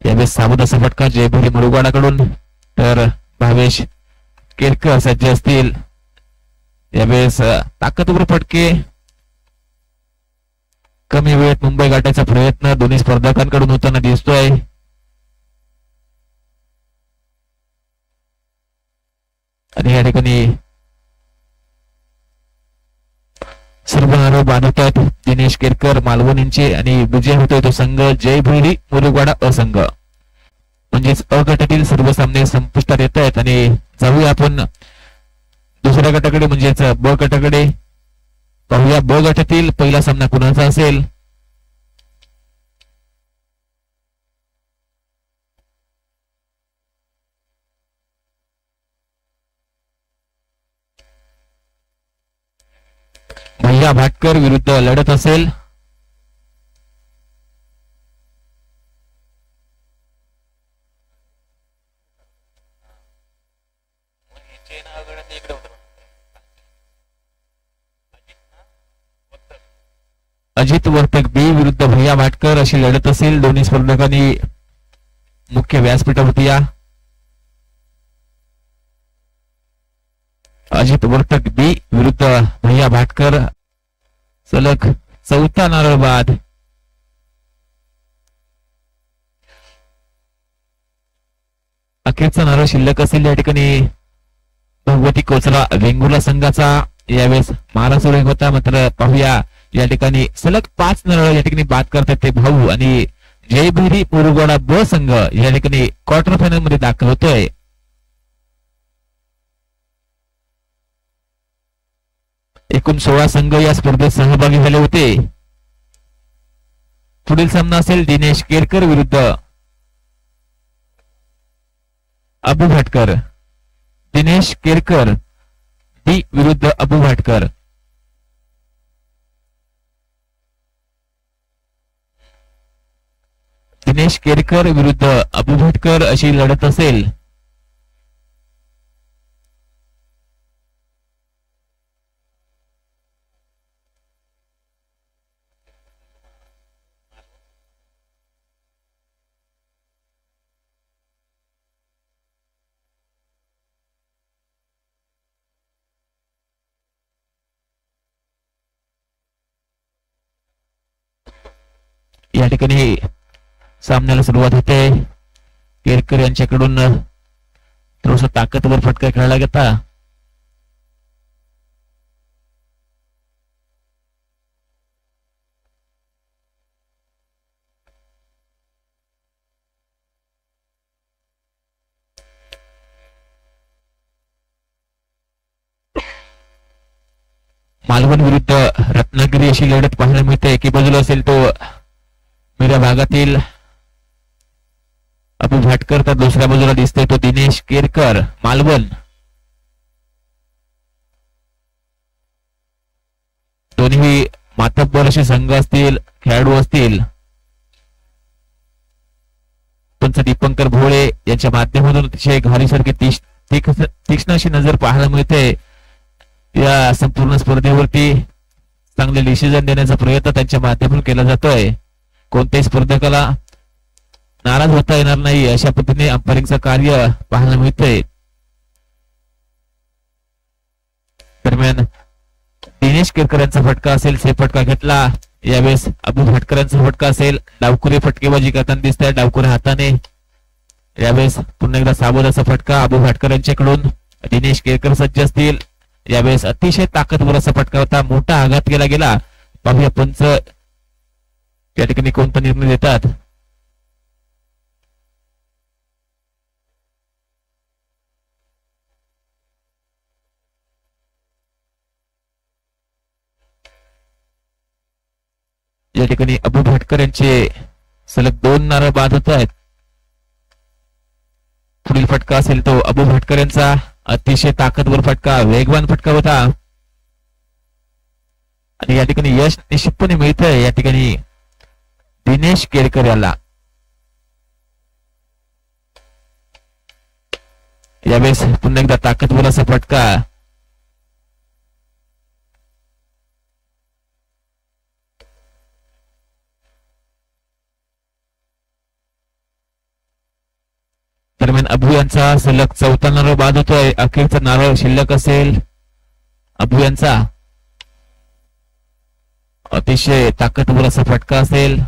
यावेळेस साबूत असा फटका जयभरी मुरुगाडाकडून. तर भावेश केरकर सज्ज असतील यावेळेस ताकदवर फटके. कमी वेळेत मुंबई गाठायचा प्रयत्न दोन्ही स्पर्धकांकडून होताना दिसतोय. आणि या ठिकाणी सर्व नारळ दिनेश केरकर मालवणींचे आणि विजय होतोय तो संघ जय भैरी मुरुगवाडा असंघ. म्हणजेच अ गटातील सर्व सामने संपुष्टात येत आहेत आणि जाऊया आपण दुसऱ्या गटाकडे म्हणजेच ब गटाकडे. पाहूया ब गटातील पहिला सामना कुणाचा असेल? पूजा भाटकर विरुद्ध लढत असेल. अजित वर्तक बी विरुद्ध भैया भाटकर अशी लढत असेल. दोन्ही स्पर्धकांनी मुख्य व्यासपीठावरती या. अजित वर्तक बी विरुद्ध भैया भाटकर सलग चौथा नारळ बाद. अखेरचा नारळ शिल्लक असेल या ठिकाणी. भगवती कोचरा वेंगुर्ला संघाचा यावेळेस महाराष्ट्र होता. मात्र पाहूया या ठिकाणी सलग पाच नारळ या ठिकाणी बाद करतात ते भाऊ. आणि जयभैरी पुरुगोडा ब संघ या ठिकाणी क्वार्टर फायनलमध्ये दाखल होतोय. एकूण सोळा संघ या स्पर्धेत सहभागी झाले होते. पुढील सामना असेल दिनेश केरकर विरुद्ध अबू भाटकर. दिनेश केरकर डी विरुद्ध अबू भाटकर. दिनेश केरकर विरुद्ध अबू भाटकर अशी लढत असेल या ठिकाणी सामन्याला सुरुवात होते. केरकर यांच्याकडून थोडस ताकदवर फटका खेळला गेला. मालवण विरुद्ध रत्नागिरी अशी लढत पाहायला मिळते. एकी बाजूला असेल तो मेऱ्या भागातील अपू भाटकर तर दुसऱ्या बाजूला दिसतोय तो दिनेश केरकर मालवण. दोन्ही मातब्बर असे संघ असतील खेळाडू असतील. पंच दीपंकर भोळे यांच्या माध्यमातून अतिशय घारीसारखी तीक्ष्ण अशी नजर पाहायला मिळते. या संपूर्ण स्पर्धेवरती चांगले डिसिजन देण्याचा प्रयत्न त्यांच्या माध्यमातून केला जातोय. कोणत्याही स्पर्धकाला नाराज होता येणार नाही अशा पद्धतीने अंपायरिंगचं कार्य पाहायला मिळतंय. दरम्यान दिनेश केरकर यांचा फटका असेल से फटका घेतला. यावेळेस अबू भटकर यांचा फटका असेल. डावकुरे फटकेबाजी करताना दिसत आहे डावकुरे हाताने. यावेळेस पुन्हा एकदा साबोदाचा फटका अबू भाटकर यांच्याकडून दिनेश केरकर सज्ज असतील. यावेळेस अतिशय ताकदवर असा फटका होता. मोठा आघात केला गेला. पाहूया पंच या ठिकाणी कोणता निर्णय देतात. या ठिकाणी अबू भटकर यांचे सलग दोन नारळ बाद होत आहेत. पुढील फटका असेल तो अबू भटकर यांचा. अतिशय ताकदवर फटका वेगवान फटका होता. आणि या ठिकाणी यश निश्चितपणे मिळतंय. या ठिकाणी दिनेश केळकर याला. यावेळेस पुन्हा एकदा ताकदवर असा फटका. दरम्यान अबू यांचा सलग चौथा नारळ बाद होतोय अखेरचा नारळ शिल्लक असेल. अबू यांचा अतिशय ताकदवर असा फटका असेल.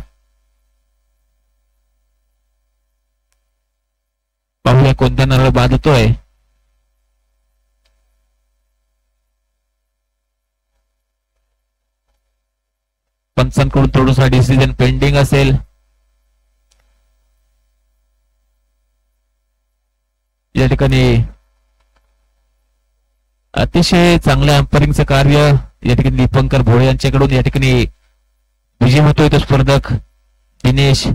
पाहूया कोणत्या नारळ बाद होतोय पंचांकडून थोडासा डिसिजन पेंडिंग असेल. या ठिकाणी अतिशय चांगल्या अंपायरिंगचं कार्य या ठिकाणी दीपंकर भोळे यांच्याकडून या ठिकाणी विजय होतोय तो स्पर्धक. दिनेश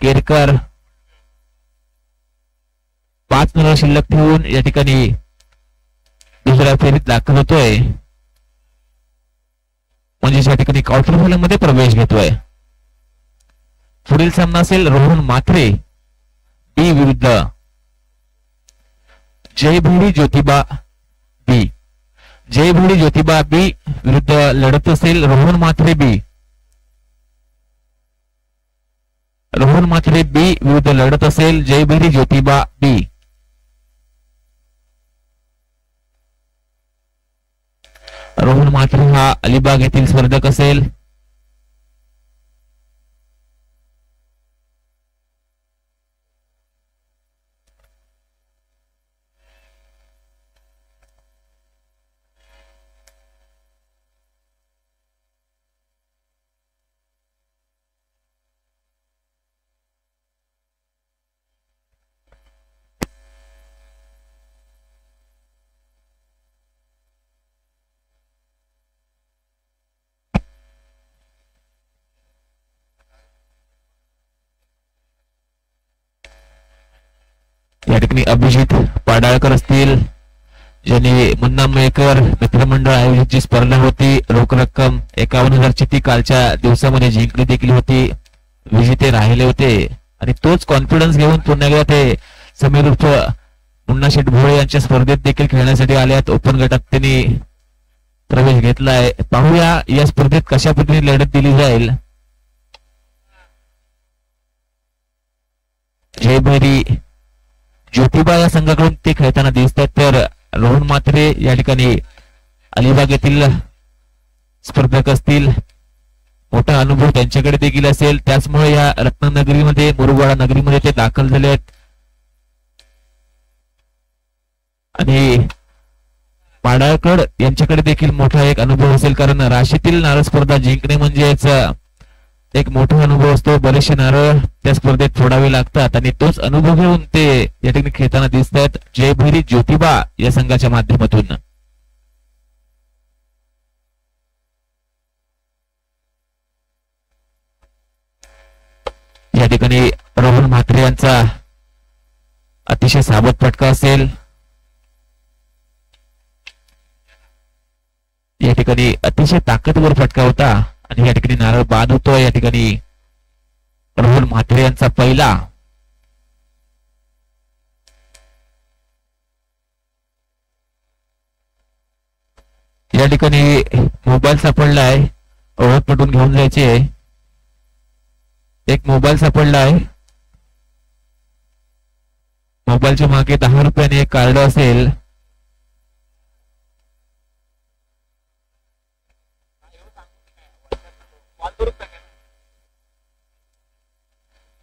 केरकर पाच नंबर शिल्लक ठेवून या ठिकाणी दुसऱ्या फेरीत दाखल होतोय. म्हणजे या ठिकाणी क्वार्टर फायनलमध्ये प्रवेश घेतोय. पुढील सामना असेल रोहन मात्रे. डी विरुद्ध. जय ज्योतिबा बी जय ज्योतिबा बी विरुद्ध लढत असेल रोहन माथरे बी रोहन माथरे बी विरुद्ध लढत असेल जय ज्योतिबा बी रोहन माथरे हा अलिबाग येथील स्पर्धक असेल या ठिकाणी अभिजित पाडाळकर असतील ज्यांनी मुन्ना मयेकर मित्रमंडळ आयोजित जी स्पर्धा होती रोख रक्कम एकावन्न हजारची ती कालच्या दिवसामध्ये जिंकली देखील होती. विजेते राहिले होते. आणि तोच कॉन्फिडन्स घेऊन पुन्हा एकदा ते समीर उर्फ मुन्ना शेठ भोळे यांच्या स्पर्धेत देखील खेळण्यासाठी आल्यात ओपन गटात त्यांनी प्रवेश घेतलाय. पाहूया या स्पर्धेत कशा पद्धतीने लढत दिली जाईल. जय भैरी ज्योतिबा या संघाकडून ते खेळताना दिसत आहेत तर रोहन मात्रे या ठिकाणी अलिबाग येथील स्पर्धक असतील. मोठा अनुभव त्यांच्याकडे देखील असेल. त्याचमुळे या रत्नानगरीमध्ये मुरुगवाडा नगरीमध्ये ते दाखल झाले आहेत. आणि पाडाळकड यांच्याकडे देखील मोठा एक अनुभव असेल. कारण राशीतील नारळ स्पर्धा जिंकणे म्हणजेच एक मोठा अनुभव असतो. बरेचसे नारळ त्या स्पर्धेत फोडावे लागतात आणि तोच अनुभव घेऊन ते या ठिकाणी खेळताना दिसत आहेत जयभैरी ज्योतिबा या संघाच्या माध्यमातून. या ठिकाणी रोहन म्हात्रे यांचा अतिशय सावध फटका असेल. या ठिकाणी अतिशय ताकदवर फटका होता. आणि या ठिकाणी नारळ बाद या ठिकाणी राहुल म्हात्रे यांचा पहिला. या ठिकाणी मोबाईल सापडलाय. ओळख पटून घेऊन जायचे. एक मोबाईल सापडला आहे मोबाईलच्या मागे दहा रुपयाने एक कार्ड असेल.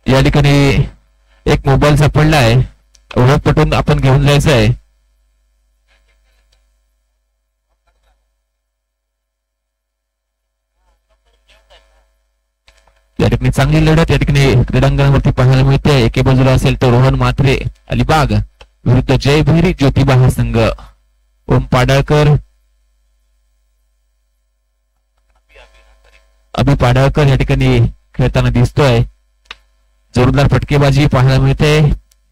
या ठिकाणी एक मोबाईल सापडला आहे ओळख पटून आपण घेऊन जायचं आहे. या ठिकाणी चांगली लढत या ठिकाणी क्रीडांगणावरती पाहायला मिळते. एके बाजूला असेल तर रोहन म्हात्रे अलिबाग विरुद्ध जय भैरी ज्योतिबा हा संघ. ओम पाडळकर अभि पाडळकर या ठिकाणी खेळताना दिसतोय. जोरदार फटकेबाजी पाहायला मिळते.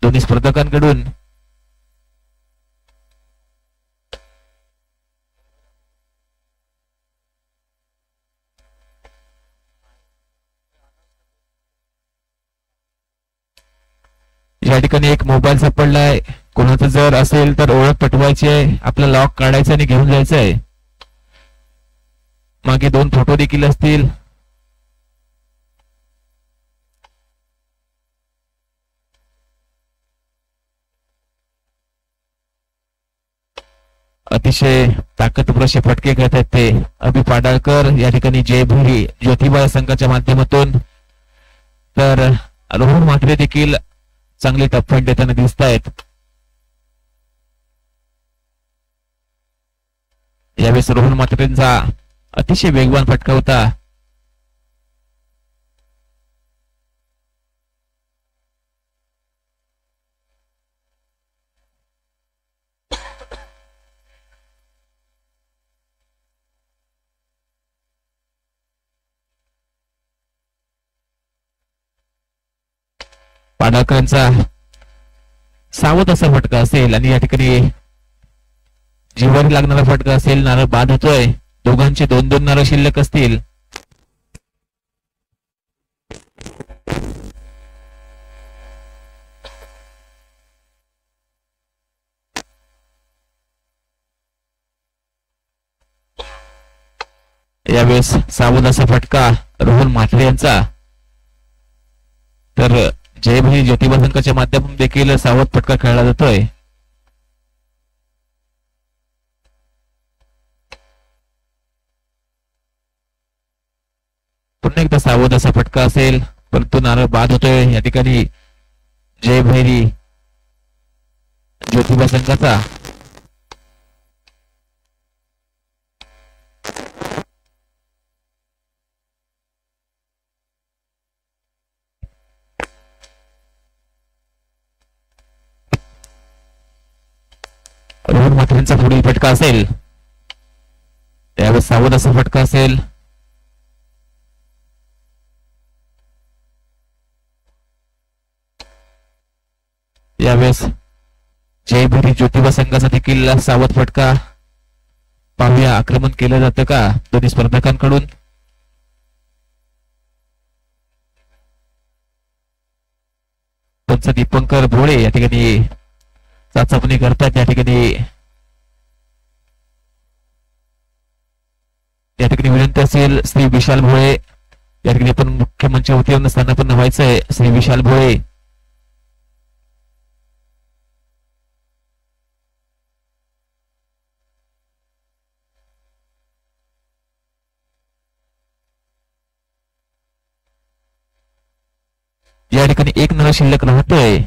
दोन्ही स्पर्धकांकडून. या ठिकाणी एक मोबाईल सापडलाय. कोणाचं जर असेल तर ओळख पटवायची आहे. आपला लॉक काढायचं आणि घेऊन जायचं आहे मागे दोन फोटो देखील असतील. अतिशय ताकदपूर असे फटके खेळत आहेत ते. अभि पाडाळकर या ठिकाणी जय भुरी ज्योतिबा संघाच्या माध्यमातून. तर रोहन म्हात्रे देखील चांगले टप्पट देताना दिसत आहेत. यावेळेस रोहन म्हात्रेंचा अतिशय वेगवान फटका होता. पाडळकरांचा सावध असा फटका असेल आणि या ठिकाणी जीवारी लागणारा फटका असेल नारळ बाद होतोय. दोघांचे दोन दोन नारळ शिल्लक असतील. यावेळेस सावध असा फटका रोहन म्हात्रे यांचा. तर जयभाई ज्योतिबा संघाच्या माध्यमातून देखील सावध फटका खेळला जातोय. पुन्हा एकदा सावध असा फटका असेल. परंतु नारळ बाद होतोय. या ठिकाणी जय भैरी ज्योतिबा संघाचा. रोहन माथेंचा पुढील फटका असेल. त्यावेळेस सावध असा फटका असेल. यावेळेस जयभरी ज्योतिबा संघाचा देखील सावध फटका. पाहूया आक्रमण केलं जातं का? दोन्ही स्पर्धकांकडून. पंच दीपंकर भोळे या ठिकाणी चाचपणी करतात या ठिकाणी. या ठिकाणी विनंती असेल श्री विशाल भोळे. या ठिकाणी आपण मुख्यमंत्री येऊन स्थानापन्न व्हायचंय. श्री विशाल भोळे या ठिकाणी एक नळ शिल्लक राहतोय.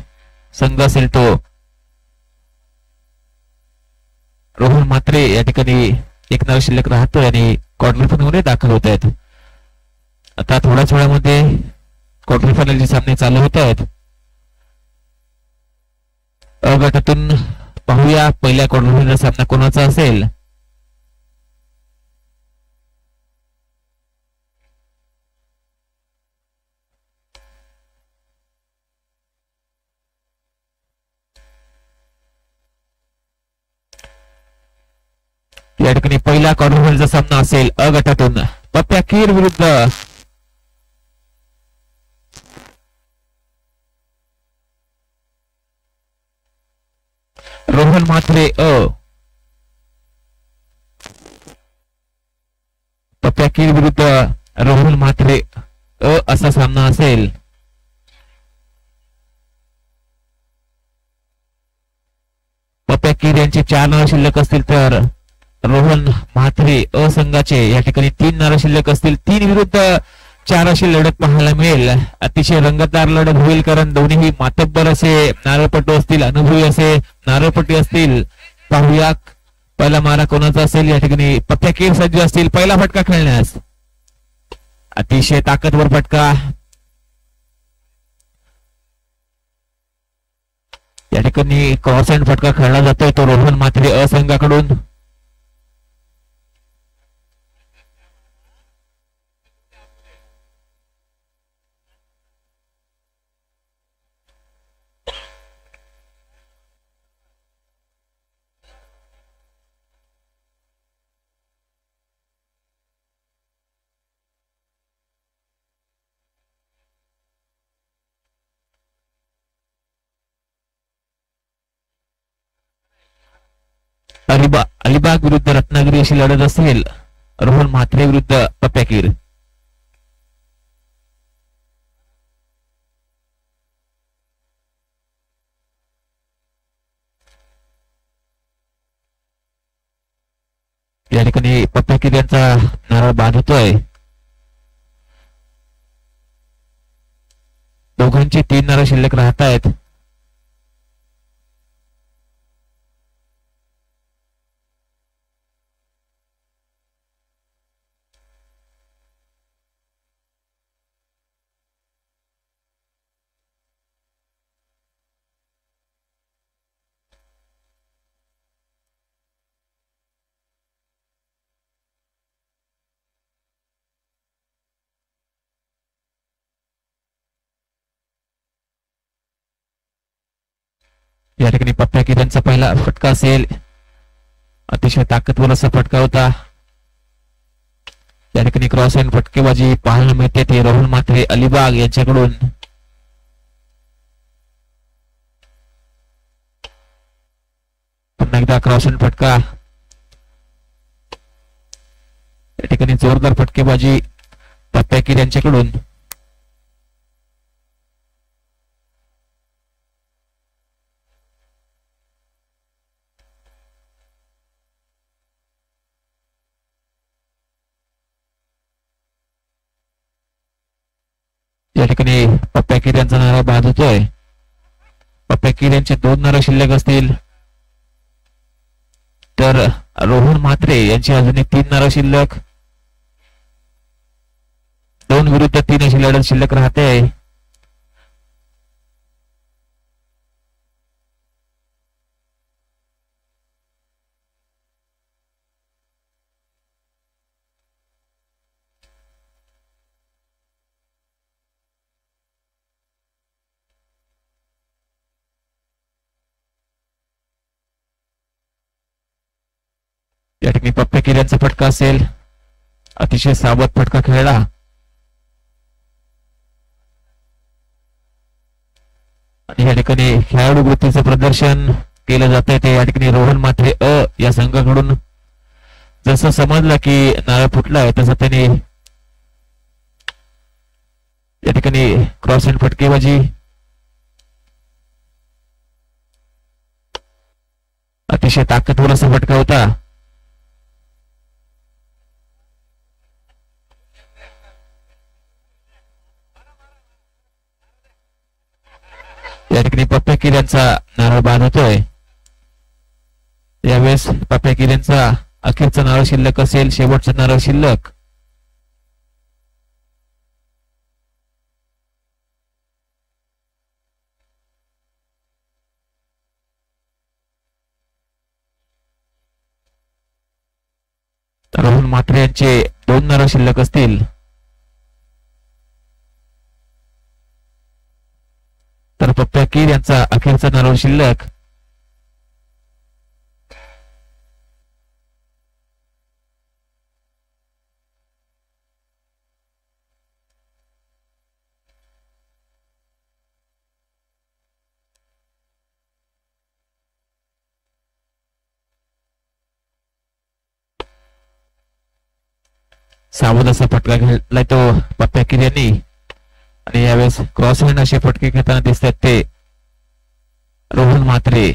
संघ असेल तो. रोहन मात्रे या ठिकाणी एक नळ शिल्लक राहतोय आणि क्वार्टर फायनल दाखल होत आहेत. आता थोड्याच वेळामध्ये क्वार्टर फायनलचे सामने चालू होत आहेत. अ गटातून पाहूया पहिल्या क्वार्टर फायनल सामना कोणाचा असेल. या ठिकाणी पहिला क्वार्टर सामना असेल अ गटातून पप्प्या कीर विरुद्ध. रोहन म्हात्रे अ. पप्प्या कीर विरुद्ध रोहन म्हात्रे अ असा सामना असेल. पप्प्या कीर यांचे चार नाव शिल्लक असतील तर रोहन म्हात्रे अ संघाचे या ठिकाणी तीन नारळ शिल्लक असतील. तीन विरुद्ध चार अशी लढत पाहायला मिळेल. अतिशय रंगतदार लढत होईल कारण दोन्ही मातब्बर असे नारळपटू असतील अनुभवी असे नारळपट्टी असतील. पाहूया पहिला मारा कोणाचा असेल? या ठिकाणी पथ्याकीर सज्ज असतील. पहिला फटका खेळण्यास. अतिशय ताकदवर फटका. या ठिकाणी क्रॉस अँड फटका खेळला जातोय तो रोहन मात्रे असंघाकडून संघाकडून अलिबा अलिबाग विरुद्ध रत्नागिरी अशी लढत असेल रोहन म्हात्रे विरुद्ध पप्याकीर या ठिकाणी पप्याकीर यांचा नारळ बाद होतोय दोघांचे तीन नारळ शिल्लक राहत आहेत या ठिकाणी पप्प्या किरणचा पहिला फटका असेल. अतिशय ताकदवर असा फटका होता. या ठिकाणी क्रॉस अँड फटकेबाजी पाहायला मिळते. ते राहुल म्हात्रे अलिबाग यांच्याकडून. पुन्हा एकदा क्रॉस अँड फटका. या ठिकाणी जोरदार फटकेबाजी पप्प्याकीर यांच्याकडून या ठिकाणी पप्प्याकीर यांचा नारा बाद होतोय. पप्प्याकीर यांचे दोन नारा शिल्लक असतील. तर रोहन म्हात्रे यांची अजून तीन नारा शिल्लक. दोन विरुद्ध तीन अशी लढत शिल्लक राहते. पप्प्या फटका असेल अतिशय सावध फटका खेळला. आणि या ठिकाणी खेळाडू वृत्तीचं प्रदर्शन केलं जात आहे ते या ठिकाणी रोहन मात्रे अ या संघाकडून जसं समजलं की नारळ फुटलाय तसं त्याने या ठिकाणी क्रॉस अँड फटकेबाजी. अतिशय ताकदवर असा फटका होता. या ठिकाणी पप्प्या किल्यांचा नारळ बाद होतोय यावेळेस पप्प्या किल्यांचा अखेरचा नारळ शिल्लक असेल शेवटचा नारळ शिल्लक. राहुल म्हात्रे यांचे दोन नारळ शिल्लक असतील तर पप्प्या कीर यांचा अखेरचा नारळ शिल्लक. सावध असा फटका घेतलाय तो पप्प्या किर्यानी. यांनी आणि यावेळेस क्रॉस हँड असे फटके घेताना दिसतात ते. रोहन म्हात्रे.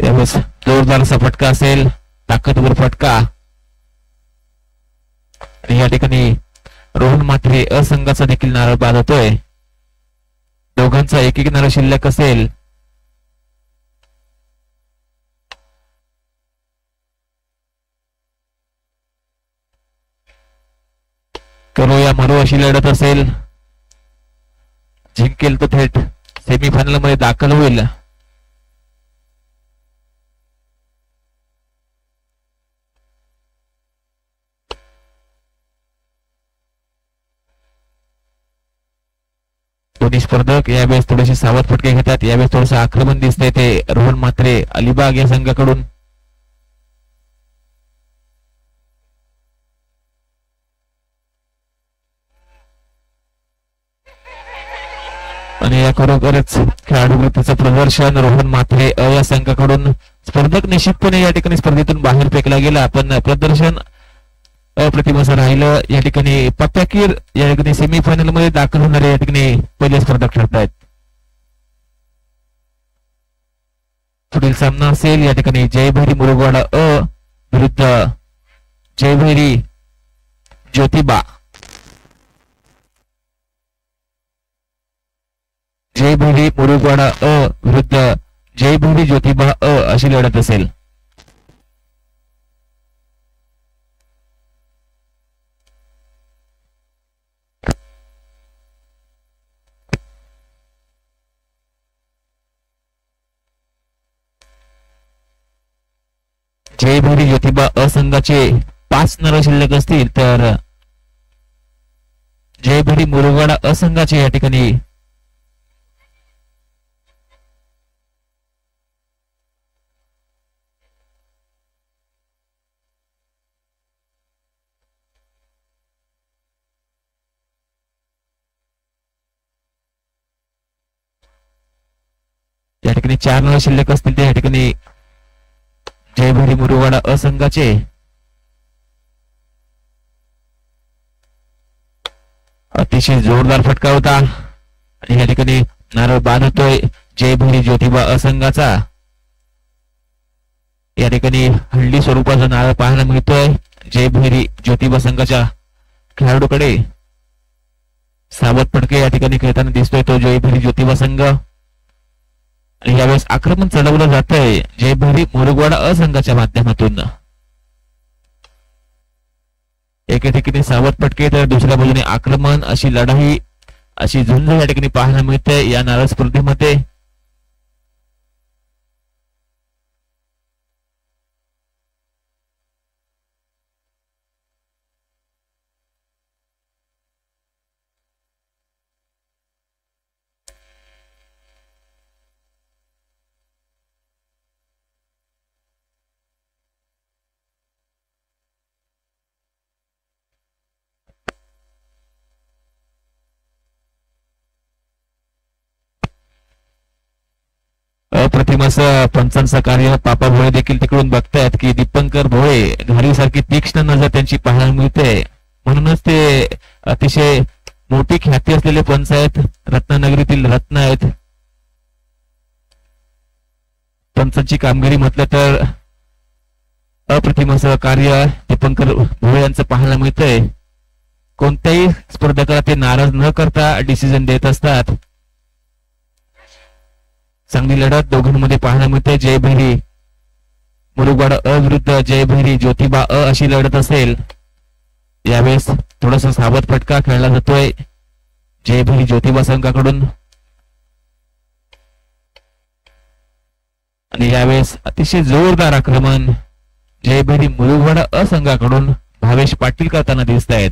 यावेळेस जोरदार असा फटका असेल ताकदवर फटका. आणि या ठिकाणी रोहन म्हात्रे असंघाचा देखील नारळ बाद होतोय दोघांचा एक एक नारळ शिल्लक असेल. करूया या अशी लढत असेल. जिंकेल तो थेट. सेमीफायनलमध्ये दाखल होईल. दोन्ही स्पर्धक यावेळेस थोडेसे सावध फटके घेतात. यावेळेस थोडस आक्रमण दिसतंय ते रोहन मात्रे अलिबाग या संघाकडून. खरोखरच खेळाडू वृत्तीचं प्रदर्शन रोहन मात्रे अ या संघाकडून स्पर्धक निश्चितपणे या ठिकाणी स्पर्धेतून बाहेर फेकला गेला. पण प्रदर्शन अप्रतिमाचं राहिलं. या ठिकाणी पप्प्याकीर या ठिकाणी सेमीफायनलमध्ये दाखल होणारे या ठिकाणी पहिले स्पर्धक ठरतायत. पुढील सामना असेल. या ठिकाणी जयभैरी मुरुगवाडा अ विरुद्ध जयभैरी ज्योतिबा. जयभैरी मुरुगवाडा अ विरुद्ध जयभैरी ज्योतिबा अ अशी लढत असेल. जयभैरी ज्योतिबा असंघाचे पाच नर शिल्लक असतील तर जयभैरी मुरुगवाडा असंघाचे या ठिकाणी या ठिकाणी चार नळ शिल्लक असतील त्या या ठिकाणी जयभरी मुरुवाडा असंघाचे अतिशय जोरदार फटका होता. आणि या ठिकाणी नारळ बांधतोय जय जयभरी ज्योतिबा असंघाचा या ठिकाणी हल्ली स्वरूपाचा नारळ पाहायला मिळतोय जयभैरी ज्योतिबा संघाच्या खेळाडूकडे. सावध फटके या ठिकाणी खेळताना दिसतोय तो जयभरी ज्योतिबा संघ. आणि यावेळेस आक्रमण चढवलं जात आहे जयभरी मुरुगवाडा असंघाच्या माध्यमातून. एके ठिकाणी सावध पटके तर दुसऱ्या बाजूने आक्रमण अशी लढाई अशी झुंज या ठिकाणी पाहायला मिळते. या नारळ स्पर्धेमध्ये अप्रतिम असं पंचांचं कार्य पापा भोळे देखील तिकडून बघतायत की दीपंकर भोळे घारीसारखी तीक्ष्ण नजर त्यांची पाहायला मिळते. म्हणूनच ते अतिशय मोठी ख्याती असलेले पंच आहेत. रत्नानगरीतील रत्न आहेत. पंचांची कामगिरी म्हटलं तर अप्रतिम असं कार्य दीपंकर भोळे यांचं पाहायला मिळतंय. कोणत्याही स्पर्धकाला ते नाराज न करता डिसिजन देत असतात. चांगली लढत दोघांमध्ये पाहायला मिळते जय भैरी. मुरुगवाड अ विरुद्ध जय भैरी. ज्योतिबा अ अशी लढत असेल. यावेळेस थोडस सावध फटका खेळला जातोय. जय भैरी ज्योतिबा संघाकडून. आणि यावेळेस अतिशय जोरदार आक्रमण. जय भैरी मुरुगवाड अ संघाकडून. भावेश पाटील करताना दिसत आहेत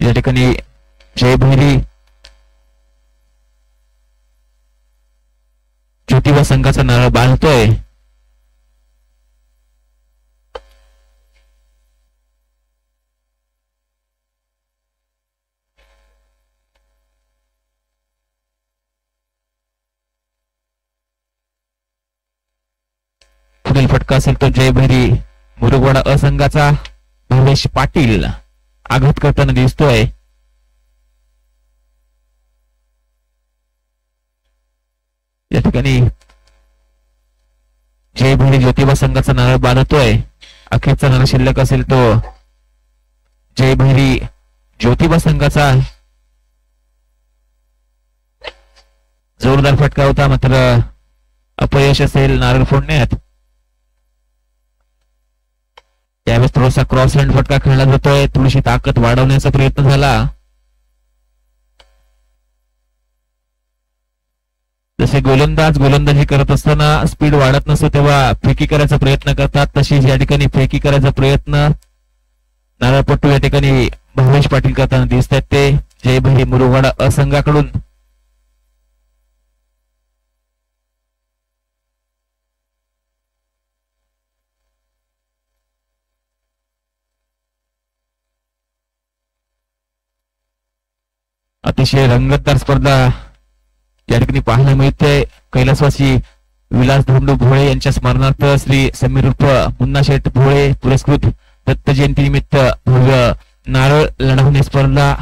या ठिकाणी जय भैरी ज्योतिबा संघाचा नारळ बांधतोय पुढील फटका असेल तो जय भैरी मुरुगवाडा असंघाचा भवेश पाटील. आघात करताना दिसतोय. या ठिकाणी जय भैरी ज्योतिबा संघाचा नारळ बांधतोय. अखेरचा नारळ शिल्लक असेल तो जय भैरी ज्योतिबा संघाचा. जोरदार फटका होता मात्र अपयश असेल नारळ फोडण्यात. त्यावेळेस थोडासा क्रॉस हँड फटका खेळला जातोय थोडीशी ताकद वाढवण्याचा प्रयत्न झाला. जसे गोलंदाज गोलंदाजी करत असताना स्पीड वाढत नसतो तेव्हा फेकी करायचा प्रयत्न करतात. तशीच या ठिकाणी फेकी करायचा प्रयत्न नारळपट्टू या ठिकाणी भावेश पाटील करताना दिसत आहेत ते. जय भैरी मुरुगाडा असंघाकडून. अतिशय रंगतदार स्पर्धा या ठिकाणी पाहायला मिळते. कैलासवासी विलास धोंडू भोळे यांच्या स्मरणार्थ श्री समीर उर्फ मुन्ना शेठ भोळे पुरस्कृत दत्त जयंती निमित्त भव्य नारळ लढवणे स्पर्धा.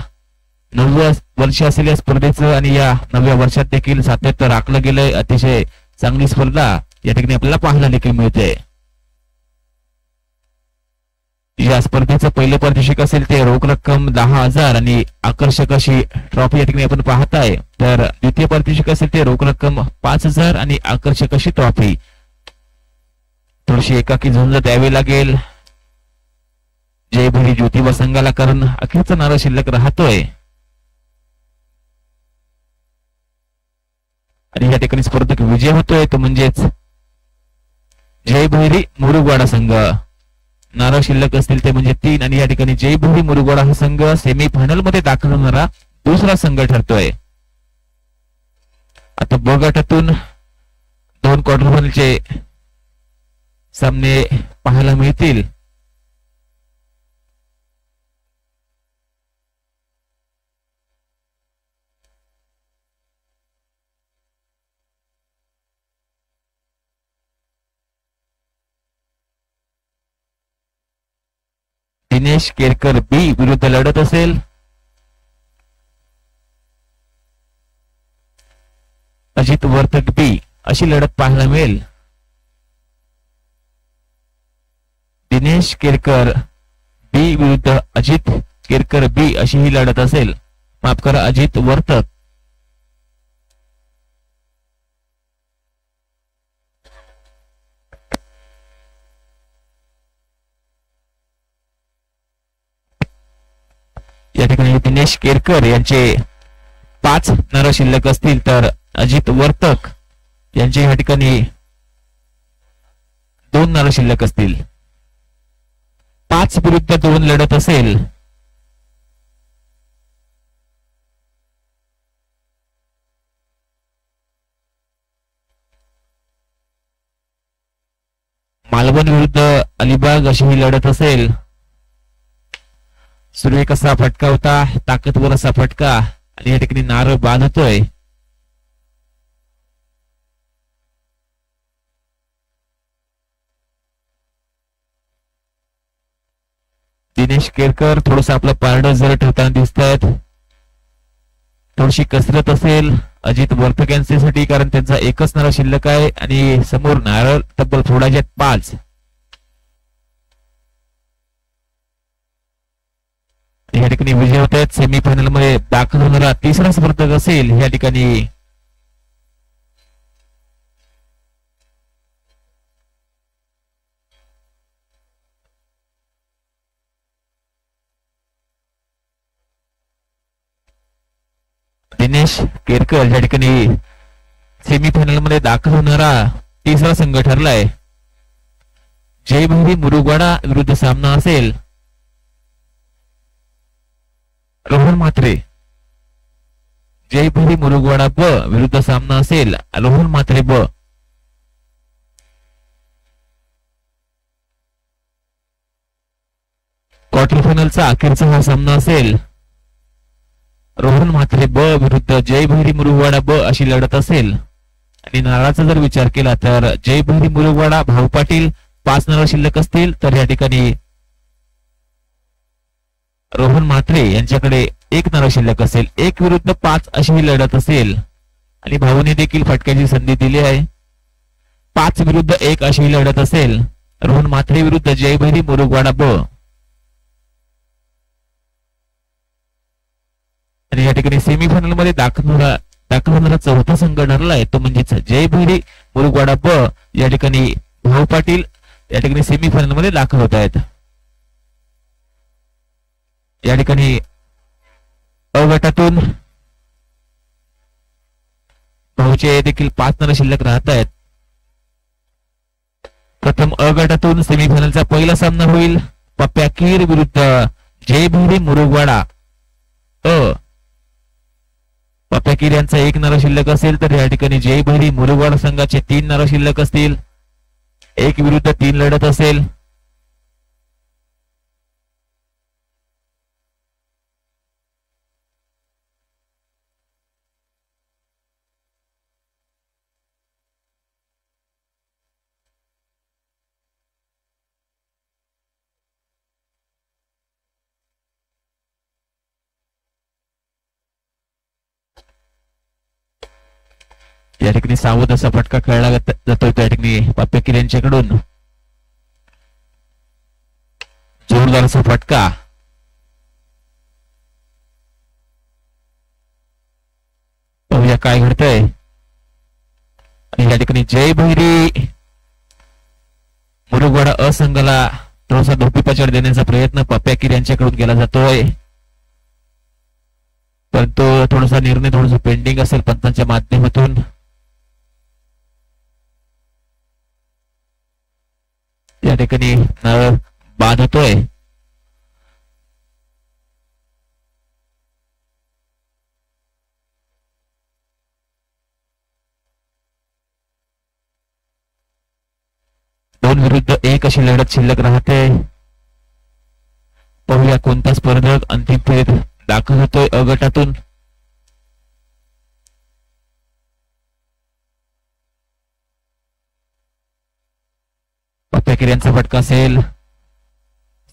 नवव्या वर्ष असलेल्या स्पर्धेचं आणि या नवव्या वर्षात देखील सातत्य राखलं गेलंय. अतिशय चांगली स्पर्धा या ठिकाणी आपल्याला पाहायला देखील मिळते. या स्पर्धेचं पहिलं पारितोषिक असेल ते रोख रक्कम दहा हजार आणि आकर्षक अशी ट्रॉफी या ठिकाणी आपण पाहताय. तर द्वितीय पारितोषिक असेल ते रोख रक्कम पाच हजार आणि आकर्षक अशी ट्रॉफी थोडीशी एकाकी झुंज द्यावी लागेल. जय भरी ज्योतिबा संघाला कारण अखेरचा नारा शिल्लक राहतोय. आणि या ठिकाणी स्पर्धक विजय होतोय तो म्हणजेच जय भैरी मुरुगवाडा संघ. नारळ शिल्लक असतील ते म्हणजे तीन आणि या ठिकाणी जयभुरी मुरुगोडा हा संघ सेमी फायनलमध्ये दाखल होणारा दुसरा संघ ठरतोय. आता ब गटातून दोन क्वार्टर फायनलचे सामने पाहायला मिळतील. दिनेश केरकर बी विरुद्ध लढत असेल. अजित वर्तक बी अशी लढत पाहायला मिळेल. दिनेश केरकर बी विरुद्ध अजित केरकर बी अशी ही लढत असेल. माफ करा अजित वर्तक. या ठिकाणी दिनेश केरकर यांचे पाच नर शिल्लक असतील तर अजित वर्तक यांचे या ठिकाणी दोन नर शिल्लक असतील. पाच विरुद्ध दोन लढत असेल. मालवण विरुद्ध अलिबाग अशी ही लढत असेल. सुरू कसा फटका होता ताकदवर असा फटका आणि या ठिकाणी नारळ बांधतोय. दिनेश केरकर थोडस आपलं पारड जर ठेवताना दिसत आहेत थोडीशी कसरत असेल अजित साठी कारण त्यांचा एकच नारळ शिल्लक आहे आणि समोर नारळ तब्बल फोडायचे पाच. या ठिकाणी विजय होत आहेत सेमीफायनलमध्ये दाखल होणारा तिसरा स्पर्धक असेल या ठिकाणी. दिनेश केरकर या ठिकाणी सेमीफायनलमध्ये दाखल होणारा तिसरा संघ ठरलाय. जयभैरी मुरुगवाडा विरुद्ध सामना असेल. रोहन मात्रे जयभरी मुरुगवाडा ब विरुद्ध सामना असेल. रोहन मात्रे ब. क्वार्टर फायनलचा अखेरचा हा सामना असेल. रोहन म्हात्रे ब विरुद्ध जयभैरी मुरुगवाडा ब अशी लढत असेल. आणि नारळाचा जर विचार केला तर जयभैरी मुरुगवाडा भाऊ पाटील पाच नारळ शिल्लक असतील. तर या ठिकाणी रोहन म्हात्रे यांच्याकडे एक नर शिल्लक असेल एक विरुद्ध पाच अशी ही लढत असेल. आणि भाऊने देखील फटक्याची संधी दिली आहे. पाच विरुद्ध एक अशी ही लढत असेल. रोहन म्हात्रे विरुद्ध जय भैरी मुरुगवाडा ब. आणि या ठिकाणी सेमीफायनलमध्ये दाखल होणार दाखल होणारा चौथा संघ ठरलाय तो म्हणजेच जय भैरी मुरुगवाडा ब. या ठिकाणी भाऊ पाटील या ठिकाणी सेमीफायनलमध्ये दाखल होत आहेत. या ठिकाणी अ गटातून भाऊचे देखील पाच नर शिल्लक राहत आहेत प्रथम अ गटातून सेमीफायनलचा पहिला सामना होईल. पप्प्या कीर विरुद्ध जय भैरी मुरुगवाडा. अ. पप्याकीर यांचा एक नर शिल्लक असेल तर या ठिकाणी जय भैरी मुरुगवाडा संघाचे तीन नर शिल्लक असतील. एक विरुद्ध तीन लढत असेल या ठिकाणी सावध असा फटका खेळला जातोय त्या ठिकाणी पाप्याकीर यांच्याकडून. जोरदार असा फटका. पाहूया काय घडतंय. आणि या ठिकाणी जय भैरी. मुरुगवाडा असंघाला थोडासा धोपी पचड देण्याचा प्रयत्न पप्याकीर यांच्याकडून केला जातोय. परंतु थोडासा निर्णय थोडासा पेंडिंग असेल पंतांच्या माध्यमातून. ठिकाणी नळ बांधतोय. दोन विरुद्ध एक अशी लढत शिल्लक राहते. पाहूया कोणता स्पर्धक अंतिम फेरीत दाखल होतोय अगटातून. शाकिर यांचा फटका असेल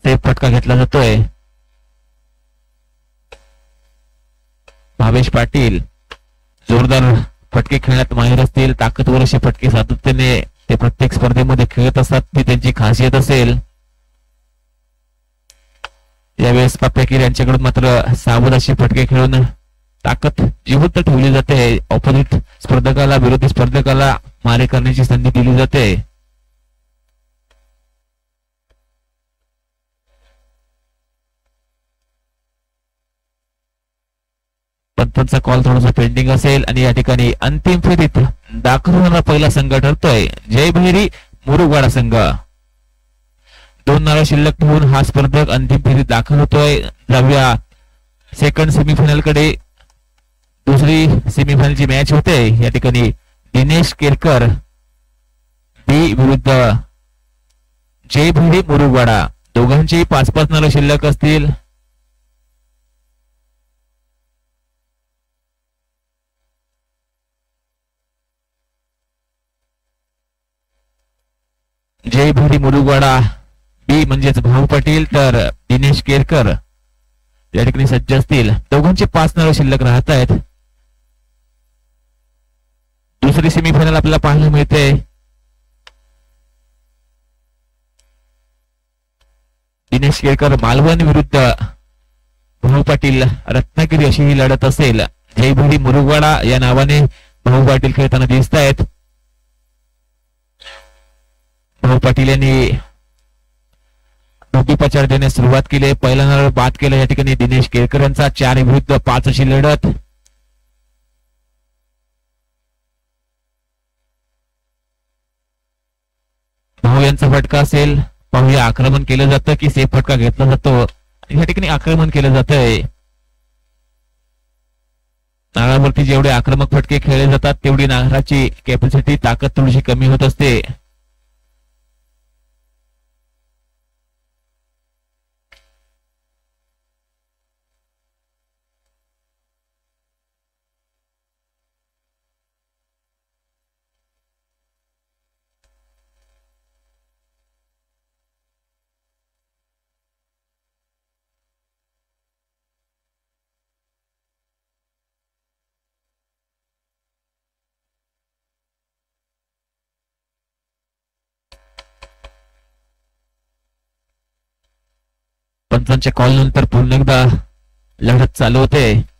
सेफ फटका घेतला जातोय. भावेश पाटील जोरदार फटके खेळण्यात माहीर असतील ताकदवर असे फटके सातत्याने ते प्रत्येक स्पर्धेमध्ये खेळत असतात ती त्यांची खासियत असेल. यावेळेस पाप्याकीर यांच्याकडून मात्र सावध असे फटके खेळून ताकद जिवंत ठेवली जाते. ऑपोजिट स्पर्धकाला विरोधी स्पर्धकाला मारे करण्याची संधी दिली जाते. पंतांचा कॉल थोडासा पेंडिंग असेल आणि या ठिकाणी अंतिम फेरीत दाखल होणारा पहिला संघ ठरतोय. जय भैरी मुरुगवाडा संघ. दोन नारा शिल्लक ठेवून हा स्पर्धक अंतिम फेरीत दाखल होतोय. जाऊया सेकंड सेमीफायनलकडे दुसरी सेमीफायनलची मॅच होते. या ठिकाणी दिनेश केरकर बी विरुद्ध जय भैरी मुरुगवाडा. दोघांचेही पाच पाच नारा शिल्लक असतील. जय भरी मुरुगवाडा बी म्हणजेच भाऊ पाटील तर दिनेश केरकर. या ठिकाणी सज्ज असतील. दोघांचे पाच नळ शिल्लक राहत आहेत. दुसरी सेमीफायनल आपल्याला पाहायला मिळते. दिनेश केळकर मालवण विरुद्ध भाऊ पाटील रत्नागिरी अशी ही लढत असेल. जयभरी मुरुगवाडा या नावाने भाऊ पाटील खेळताना दिसत आहेत भाऊ पाटील यांनी धोबीपचार देण्यास सुरुवात केली. पहिला बाद केला या ठिकाणी दिनेश केळकर यांचा चार विरुद्ध पाच अशी लढत. भाऊ यांचा फटका असेल. पाहूया आक्रमण केलं जातं की सेफ फटका घेतला जातो? या ठिकाणी आक्रमण केलं जातंय. नागावरती जेवढे आक्रमक फटके खेळले जातात तेवढी नागराची कॅपॅसिटी ताकद थोडीशी कमी होत असते. पंचांच्या कॉल नंतर पुन्हा एकदा लढत चालू होते.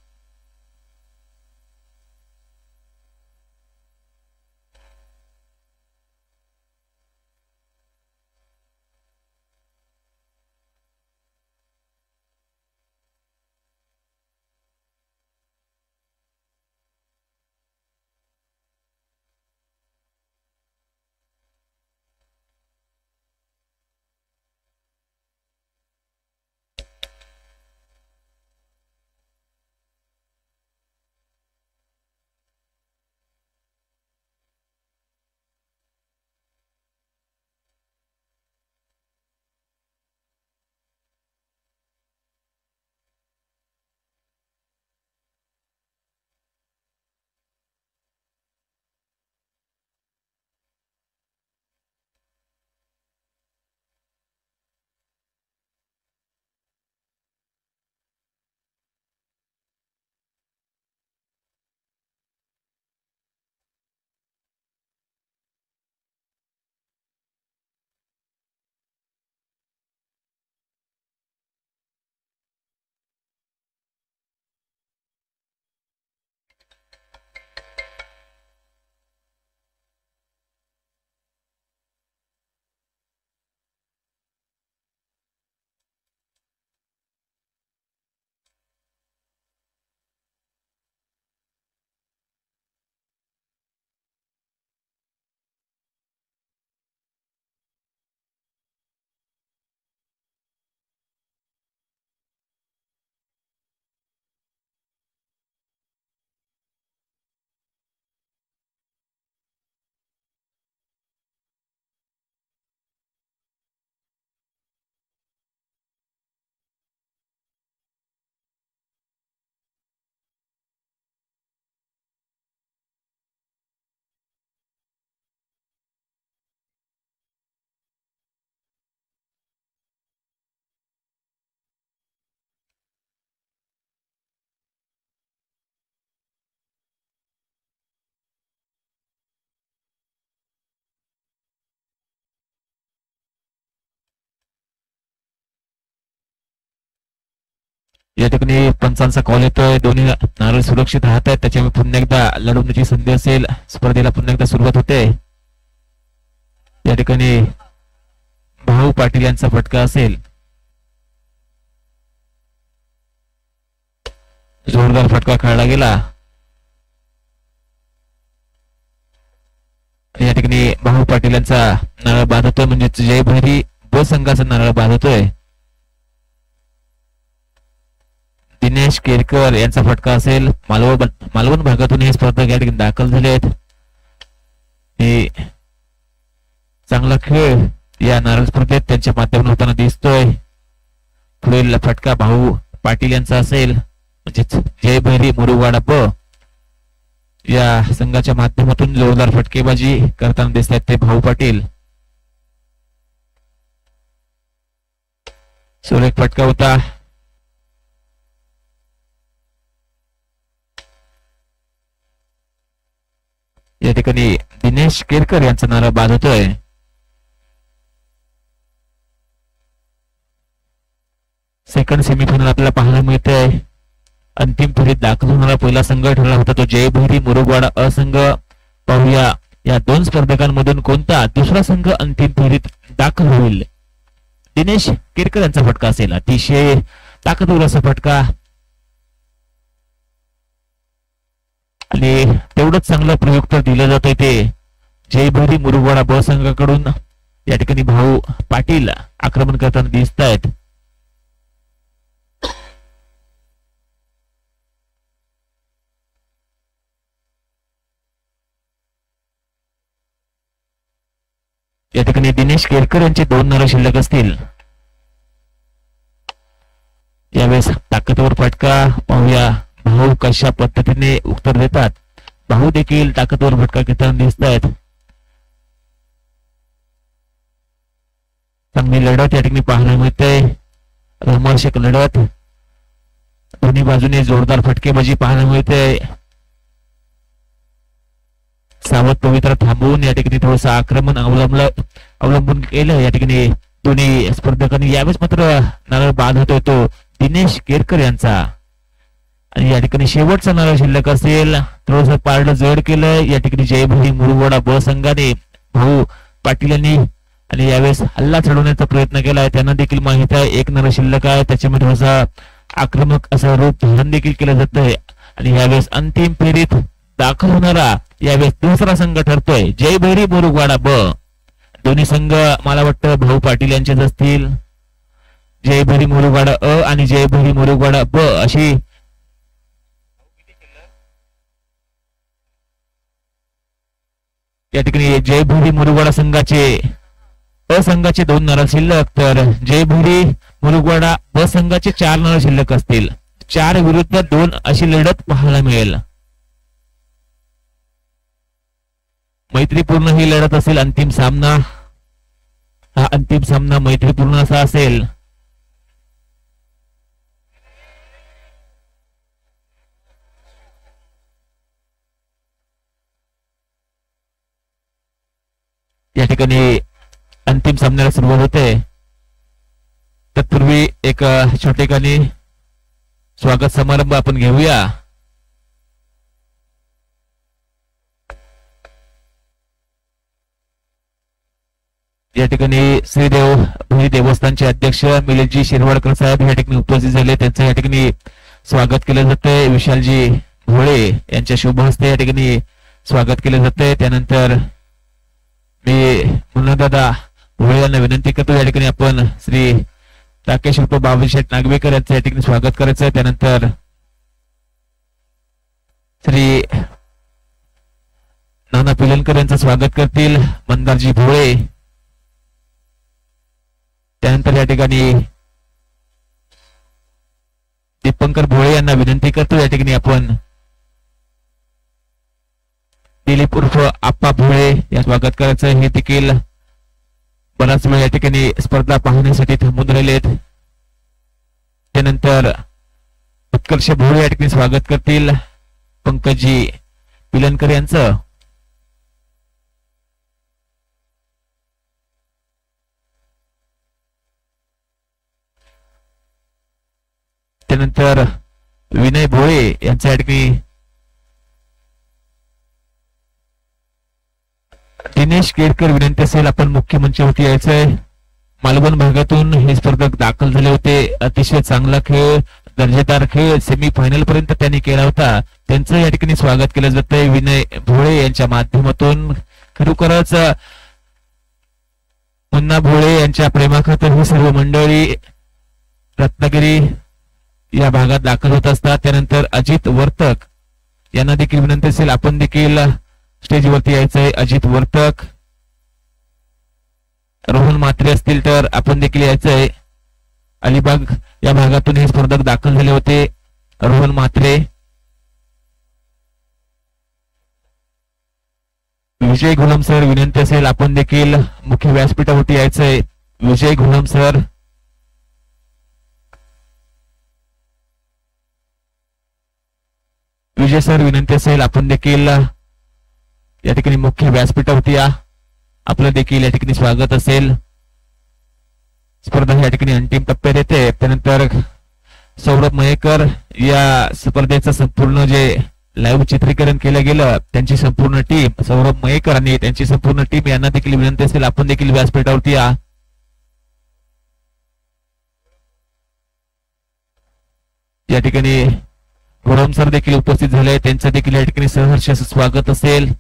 या ठिकाणी पंचांचा कॉल येतोय. दोन्ही नारळ सुरक्षित राहत आहेत त्याच्यामुळे पुन्हा एकदा लढवण्याची संधी असेल. स्पर्धेला पुन्हा एकदा सुरुवात होते. या ठिकाणी भाऊ पाटील यांचा फटका असेल. जोरदार फटका खेळला गेला. या ठिकाणी भाऊ पाटील यांचा नारळ बांधतोय. म्हणजेच जयभरी ब संघाचा नारळ बांधतोय. दिनेश केरकर यांचा फटका असेल. मालवण मालवण भागातून हे स्पर्धक या ठिकाणी दाखल झाले आहेत हे चांगला खेळ या नारायण स्पर्धेत त्यांच्या माध्यमातून होताना दिसतोय. पुढील फटका भाऊ पाटील यांचा असेल. म्हणजेच जय भैरी मुरुगवाडा ब या संघाच्या माध्यमातून जोरदार फटकेबाजी करताना दिसत आहेत ते भाऊ पाटील. सुरेख फटका होता. या ठिकाणी दिनेश केरकर यांचा नारा बाद होतोय सेकंड सेमीफायनल आपल्याला पाहायला मिळतंय. अंतिम फेरीत दाखल होणारा पहिला संघ ठरला होता तो जयभैरी मुरुगवाडा असंघ पाहूया या दोन स्पर्धकांमधून कोणता दुसरा संघ अंतिम फेरीत दाखल होईल? दिनेश केरकर यांचा फटका असेल. अतिशय ताकदवर असा फटका. आणि तेवढंच चांगलं प्रयोग तर दिलं जात ते. जयभरी मुरुगवाडा ब संघाकडून या ठिकाणी भाऊ पाटील आक्रमण करताना दिसत आहेत या ठिकाणी दिनेश केरकर यांचे दोन नर शिल्लक असतील. यावेळेस ताकदवर फटका पाहूया. भाऊ कशा पद्धतीने उत्तर देतात? भाऊ देखील ताकदवर फटका घेताना दिसत आहेत चांगली लढत या ठिकाणी पाहायला मिळते. रोमांचक लढत. दोन्ही बाजूने जोरदार फटकेबाजी पाहायला मिळते. सावध पवित्र थांबवून या ठिकाणी थोडस आक्रमण अवलंबलं अवलंबून केलं. या ठिकाणी दोन्ही स्पर्धकांनी यावेळेस मात्र नारळ बाद होतो तो दिनेश केरकर यांचा. आणि या ठिकाणी शेवटचा नारा शिल्लक असेल थोडस पारडं जड केलं या ठिकाणी जयभरी मुरुवाडा ब संघाने भाऊ पाटील यांनी आणि यावेळेस हल्ला चढवण्याचा प्रयत्न केलाय. त्यांना देखील माहीत आहे एक नारा शिल्लक आहे. त्याच्यामध्ये थोडासा आक्रमक असं रूप धारण देखील केलं जात आहे आणि यावेळेस अंतिम फेरीत दाखल होणारा यावेळेस दुसरा संघ ठरतोय. जय भैरी मुरुगवाडा ब. दोन्ही संघ मला वाटतं भाऊ पाटील यांचेच असतील. जय भरी मुरुगवाडा अ आणि जय भरी मुरुगवाडा ब अशी या ठिकाणी जयभुरी मुरुगवाडा संघाचे अ संघाचे दोन नर शिल्लक तर जयभुरी मुरुगवाडा ब संघाचे चार नर शिल्लक असतील. चार विरुद्ध दोन अशी लढत पाहायला मिळेल. मैत्रीपूर्ण ही लढत असेल अंतिम सामना. हा अंतिम सामना मैत्रीपूर्ण असा असेल. या ठिकाणी अंतिम सामन्याला सुरुवात होते. तत्पूर्वी एक छोटेखानी स्वागत समारंभ आपण घेऊया. या ठिकाणी श्रीदेव भोई देवस्थानचे अध्यक्ष मिलिंदजी शिरवाडकर साहेब या ठिकाणी उपस्थित झाले. त्यांचं या ठिकाणी स्वागत केलं जातंय. विशालजी भोळे यांच्या शुभ हस्ते या ठिकाणी स्वागत केलं जातंय. त्यानंतर मी मुन्नादादा भोळे यांना विनंती करतो या ठिकाणी आपण श्री राकेश उप बाबूशेठ नागवेकर यांचं या ठिकाणी स्वागत करायचं. आहे त्यानंतर श्री नाना पिलनकर यांचं स्वागत करतील मंदारजी भोळे. त्यानंतर या ठिकाणी दीपंकर भोळे यांना विनंती करतो या ठिकाणी आपण दिलीप उर्फ आप्पा भोळे या स्वागत करायचं हे देखील बराच वेळ या ठिकाणी स्पर्धा पाहण्यासाठी थांबून राहिले त्यानंतर उत्कर्ष भोळे या ठिकाणी स्वागत करतील. पंकजी पिलनकर यांचं. त्यानंतर विनय भोळे यांच्या या ठिकाणी दिनेश केडकर विनंती असेल आपण मुख्य मंचावरती यायचंय. मालवण भागातून हे स्पर्धक दाखल झाले होते. अतिशय चांगला खेळ दर्जेदार खेळ सेमी फायनल पर्यंत त्यांनी केला होता. त्यांचं या ठिकाणी स्वागत केलं जातंय. विनय भोळे यांच्या माध्यमातून. खरोखरच मुन्ना भोळे यांच्या प्रेमाखातर ही सर्व मंडळी रत्नागिरी या भागात दाखल होत असतात. त्यानंतर अजित वर्तक यांना देखील विनंती असेल. आपण देखील स्टेजवरती यायचंय अजित वर्तक. रोहन मात्रे असतील तर आपण देखील यायचंय. अलिबाग या भागातून हे स्पर्धक दाखल झाले होते. रोहन मात्रे विजय घुलम सर विनंती असेल आपण देखील मुख्य व्यासपीठावरती यायचंय. विजय घुलम सर. विजय सर विनंती असेल आपण देखील या ठिकाणी मुख्य व्यासपीठावरती या. आपलं देखील या ठिकाणी स्वागत असेल. स्पर्धा या ठिकाणी अंतिम टप्प्यात येते. त्यानंतर सौरभ मयेकर या स्पर्धेचं संपूर्ण जे लाईव्ह चित्रीकरण केलं गेलं त्यांची संपूर्ण टीम सौरभ मयेकर आणि त्यांची संपूर्ण टीम यांना देखील विनंती असेल. आपण देखील व्यासपीठावरती या. या ठिकाणी गुरम सर देखील उपस्थित झाले. त्यांचं देखील या ठिकाणी सहर्ष स्वागत असेल.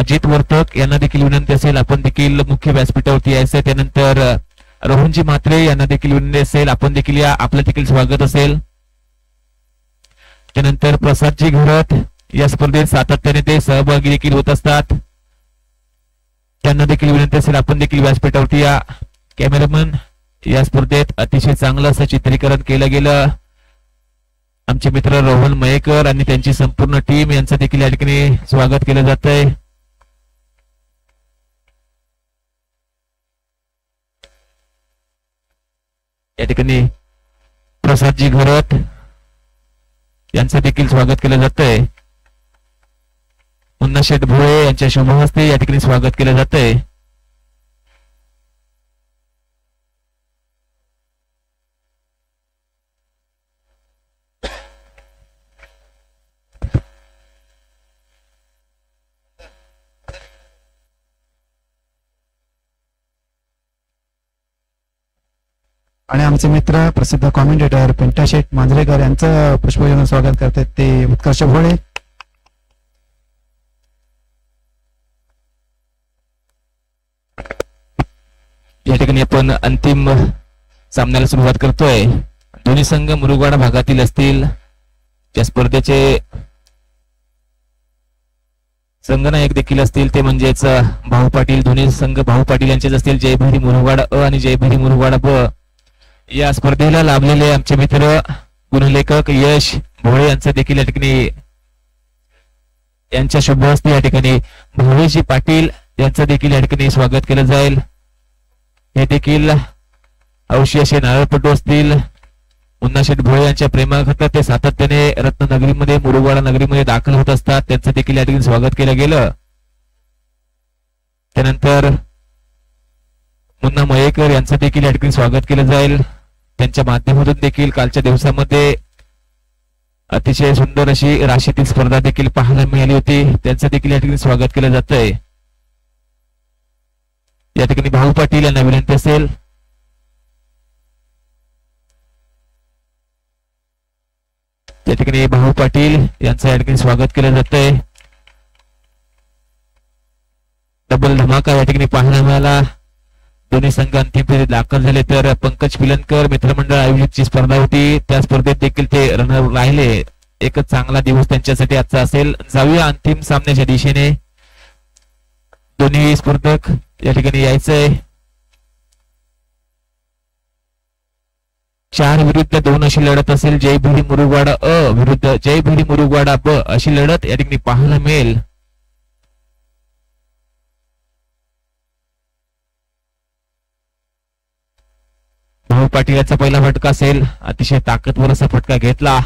अजित वर्तक यांना देखील विनंती असेल. आपण देखील मुख्य व्यासपीठावरती यायचं त्यानंतर रोहनजी म्हात्रे यांना देखील विनंती असेल. आपण देखील या आपलं देखील स्वागत असेल. त्यानंतर प्रसादजी घरत या स्पर्धेत सातत्याने ते सहभागी देखील होत असतात. त्यांना देखील विनंती असेल. आपण देखील व्यासपीठावरती या कॅमेरामन या स्पर्धेत अतिशय चांगलं असं चित्रीकरण केलं गेलं. आमचे मित्र रोहन मयेकर आणि त्यांची संपूर्ण टीम यांचं देखील या ठिकाणी स्वागत केलं जात आहे या ठिकाणी प्रसादजी घरत यांचं देखील स्वागत केलं जात आहे मुन्ना शेठ भोळे यांच्या शुभ हस्ते या ठिकाणी स्वागत केलं जात आहे आणि आमचे मित्र प्रसिद्ध कॉमेंटेटर पिंटा शेठ मांजरेकर यांचं पुष्पजन स्वागत करतात ते उत्कर्ष भोळे. या ठिकाणी आपण अंतिम सामन्याला सुरुवात करतोय. दोन्ही संघ मुरुगवाडा भागातील असतील. त्या स्पर्धेचे संघनायक देखील असतील ते म्हणजेच भाऊ पाटील. दोन्ही संघ भाऊ पाटील यांचेच असतील. जयभरी मुरुगवाडा अ आणि जयभरी मुरुगवाडा ब. या स्पर्धेला लाभलेले आमचे मित्र गुणलेखक यश भोळे यांचं देखील या ठिकाणी यांच्या शुभ हस्ते या ठिकाणी भोळेजी पाटील यांचं देखील या ठिकाणी स्वागत केलं जाईल. हे देखील हौशी असे नारळपटू असतील. मुन्ना भोळे यांच्या प्रेमाखातर ते सातत्याने रत्ननगरीमध्ये मुरुगवाडा नगरीमध्ये दाखल होत असतात. त्यांचं देखील या ठिकाणी स्वागत केलं गेलं. त्यानंतर मुन्ना मयेकर यांचं देखील या ठिकाणी स्वागत केलं जाईल. त्यांच्या माध्यमातून देखील कालच्या दिवसामध्ये अतिशय सुंदर अशी राशीतील स्पर्धा देखील पाहायला मिळाली होती. त्यांचं देखील या ठिकाणी स्वागत केलं जात आहे या ठिकाणी भाऊ पाटील यांना विनंती असेल. या ठिकाणी भाऊ पाटील यांचं या ठिकाणी स्वागत केलं जात आहे डबल धमाका या ठिकाणी पाहायला मिळाला. दोन्ही संघ अंतिम फेरीत दाखल झाले. तर पंकज पिलनकर मित्रमंडळ आयोजितची स्पर्धा होती. त्या स्पर्धेत देखील ते रनर राहिले. एकच चांगला दिवस त्यांच्यासाठी आजचा असेल. जाऊया अंतिम सामन्याच्या दिशेने. दोन्ही स्पर्धक या ठिकाणी यायचंय. चार विरुद्ध दोन अशी लढत असेल. जय भिडी मुरुगवाडा अ विरुद्ध जय भिडी मुरुगवाडा ब अशी लढत या ठिकाणी पाहायला मिळेल. भाऊ पाटील याचा पहिला फटका असेल अतिशय ताकदवर असा फटका घेतला.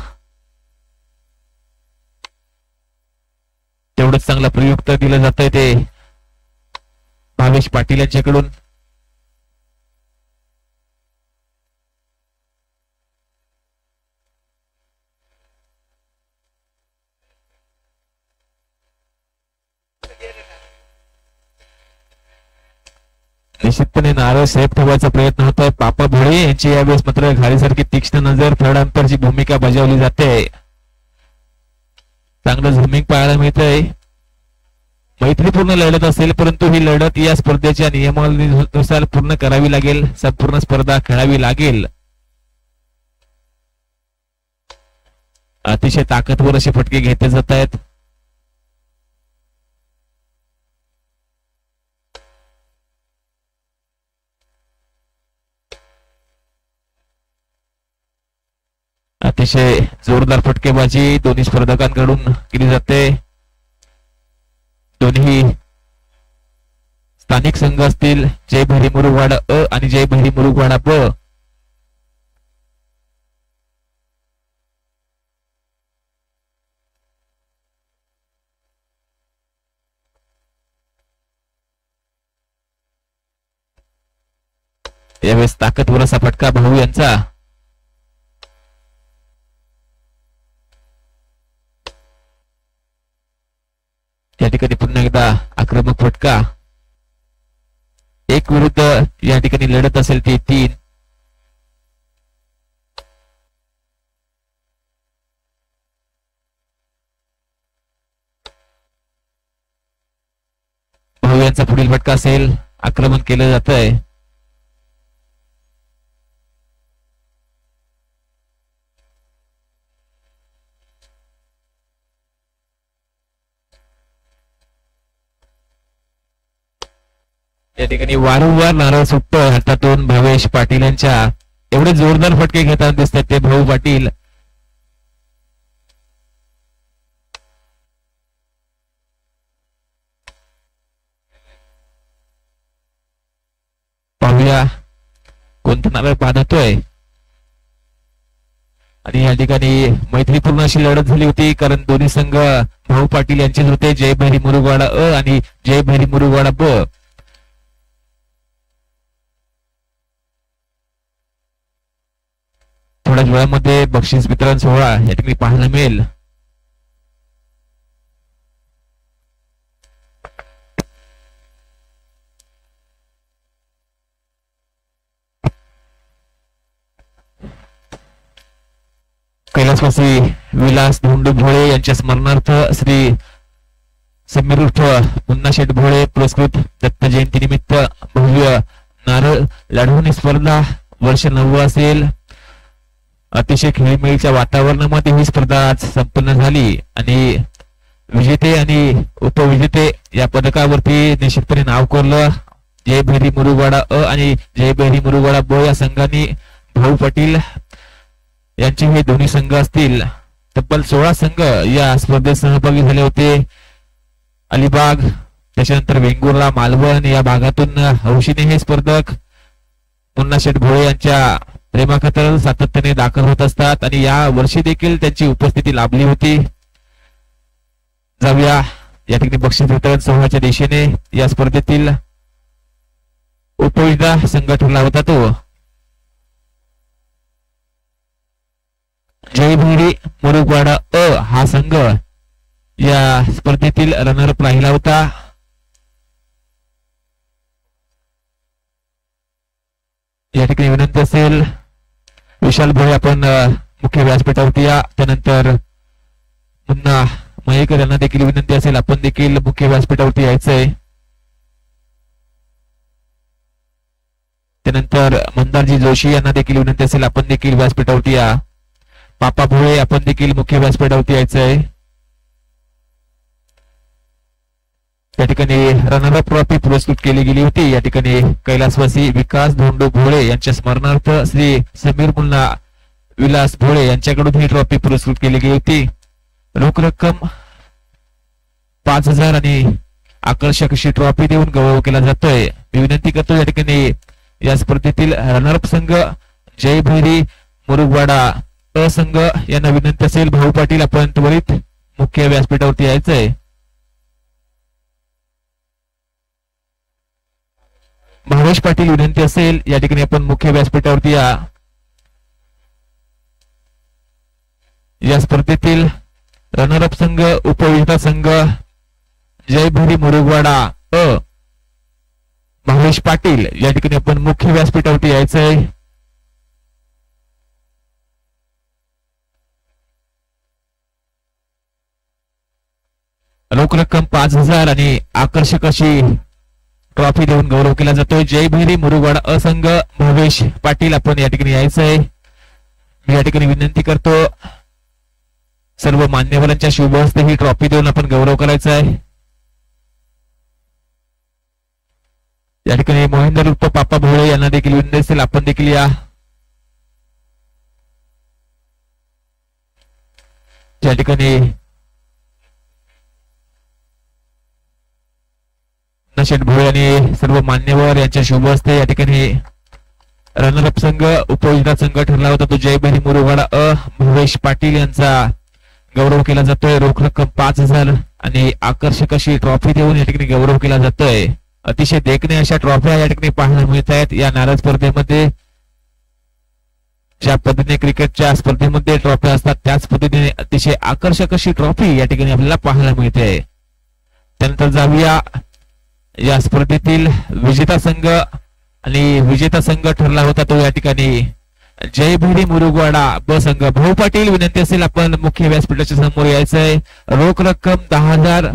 तेवढंच चांगला प्रयुक्त दिलं जात ते. भावेश पाटील यांच्याकडून निश्चितपणे नारळ सेफ ठेवायचा प्रयत्न होतोय. पापा भोळे यांची यावेळेस मात्र घालीसारखी तीक्ष्ण नजर थर्ड अंपरची भूमिका बजावली जाते. चांगलं झुमिंग पाहायला मिळतंय. मैत्रीपूर्ण लढत असेल परंतु ही लढत या स्पर्धेच्या नियमानुसार पूर्ण करावी लागेल. संपूर्ण स्पर्धा खेळावी लागेल. अतिशय ताकदवर असे फटके घेतले जात आहेत. अतिशय जोरदार फटकेबाजी दोन्ही स्पर्धकांकडून केली जाते. दोन्ही स्थानिक संघ असतील. जय भरी मुरुगवाडा अ आणि जय भरी मुरुगवाडा ब. यावेळेस ताकदवर असा फटका भाऊ यांचा. या ठिकाणी पुन्हा एकदा आक्रमक फटका. एक विरुद्ध या ठिकाणी लढत असेल ती तीन. भाऊ यांचा पुढील फटका असेल. आक्रमण केलं जात आहे त्या ठिकाणी वारंवार नारळ सुटतोय हातातून भावेश पाटील यांच्या एवढे जोरदार फटके घेताना दिसतात ते भाऊ पाटील. पाहूया कोणता नारळ पाहतोय. आणि या ठिकाणी मैत्रीपूर्ण अशी लढत झाली होती कारण दोन्ही संघ भाऊ पाटील यांचेच होते जय भैरी मुरुगवाडा अ आणि जय भैरी मुरुगवाडा ब. थोड्याच वेळामध्ये बक्षीस वितरण सोहळा या ठिकाणी पाहायला मिळेल. कैलासवासी विलास धोंडू भोळे यांच्या स्मरणार्थ श्री समीर उर्फ मुन्ना शेठ भोळे पुरस्कृत दत्त जयंती निमित्त भव्य नारळ लढवणी स्पर्धा वर्ष नववं असेल. अतिशय खेळीमेळीच्या वातावरणामध्ये ही स्पर्धा आज संपन्न झाली आणि विजेते आणि उपविजेते या पदकावरती निश्चितपणे नाव कोरलं. जय भैरी मुरुगवाडा अ आणि जय भैरी मुरुगवाडा ब या संघांनी भाऊ पाटील यांचे हे दोन्ही संघ असतील. तब्बल सोळा संघ या स्पर्धेत सहभागी झाले होते. अलिबाग त्याच्यानंतर वेंगुर्ला मालवण या भागातून हौशीने हे स्पर्धक मुन्ना शेठ भोळे यांच्या प्रेमाखातर सातत्याने दाखल होत असतात आणि या वर्षी देखील त्यांची उपस्थिती लाभली होती. जाऊया. या ठिकाणी बक्षीस वितरण सोहळ्याच्या दिशेने या स्पर्धेतील उपविजेता संघ ठरला होता तो. जयभैरी मुरुगवाडा अ हा संघ या स्पर्धेतील रनरअप राहिला होता. या ठिकाणी विनंती असेल विशाल भोळे आपण मुख्य व्यासपीठावरती या त्यानंतर पुन्हा मयेकर यांना देखील विनंती असेल आपण देखील मुख्य व्यासपीठावरती यायचंय. त्यानंतर मंदारजी जोशी यांना देखील विनंती असेल आपण देखील व्यासपीठावरती या पापा भोळे आपण देखील मुख्य व्यासपीठावरती यायचंय. या ठिकाणी रनरअप ट्रॉफी पुरस्कृत केली गेली होती. या ठिकाणी कैलासवासी विकास धोंडो भोळे यांच्या स्मरणार्थ श्री समीर मुन्ना विलास भोळे यांच्याकडून ही ट्रॉफी पुरस्कृत केली गेली होती. रोख रक्कम पाच हजार आणि आकर्षक अशी ट्रॉफी देऊन गौरव केला जातोय. मी विनंती करतो या ठिकाणी या स्पर्धेतील रनरअप संघ जय भैरी मुरुगवाडा असंघ यांना विनंती असेल. भाऊ पाटील आपण त्वरित मुख्य व्यासपीठावरती यायचंय. भावेश पाटील विनंती असेल या ठिकाणी आपण मुख्य व्यासपीठावरती या. या स्पर्धेतील रनरअप संघ उपविजेता संघ जय भरी मुरुगवाडा अ. भावेश पाटील या ठिकाणी आपण मुख्य व्यासपीठावरती यायचंय. रोख रक्कम पाच हजार आणि आकर्षक अशी ट्रॉफी देऊन गौरव केला जातोय. जय भैरी मुरुगड असंघ भवेश पाटील आपण या ठिकाणी यायचंय. मी या ठिकाणी विनंती करतो. सर्व मान्यवरांच्या शुभ हस्ते ही ट्रॉफी देऊन आपण गौरव करायचा आहे या ठिकाणी मोहिंदर उर्फ पापा भोळे यांना देखील विनंती असेल आपण देखील या ठिकाणी शेठ भोळे आणि सर्व मान्यवर यांच्या शुभ असते या ठिकाणी रनरअप संघ उपविजेता संघ ठरला होता. तो जयभरी मुरुगाडा अ भवेश पाटील यांचा गौरव केला जातोय. रोख रक्कम पाच हजार आणि आकर्षक अशी ट्रॉफी देऊन या ठिकाणी गौरव केला जातोय. अतिशय देखणे अशा ट्रॉफ्या या ठिकाणी पाहायला मिळत आहेत. या नारळ स्पर्धेमध्ये ज्या पद्धतीने क्रिकेटच्या स्पर्धेमध्ये ट्रॉफी असतात त्याच पद्धतीने अतिशय आकर्षक अशी ट्रॉफी या ठिकाणी आपल्याला पाहायला मिळते. त्यानंतर जाऊया या स्पर्धेतील विजेता संघ आणि विजेता संघ ठरला होता तो या ठिकाणी. जय भैरी मुरुगवाडा ब संघ. भाऊ पाटील विनंती असेल आपण मुख्य व्यासपीठाच्या समोर यायचंय. रोख रक्कम दहा हजार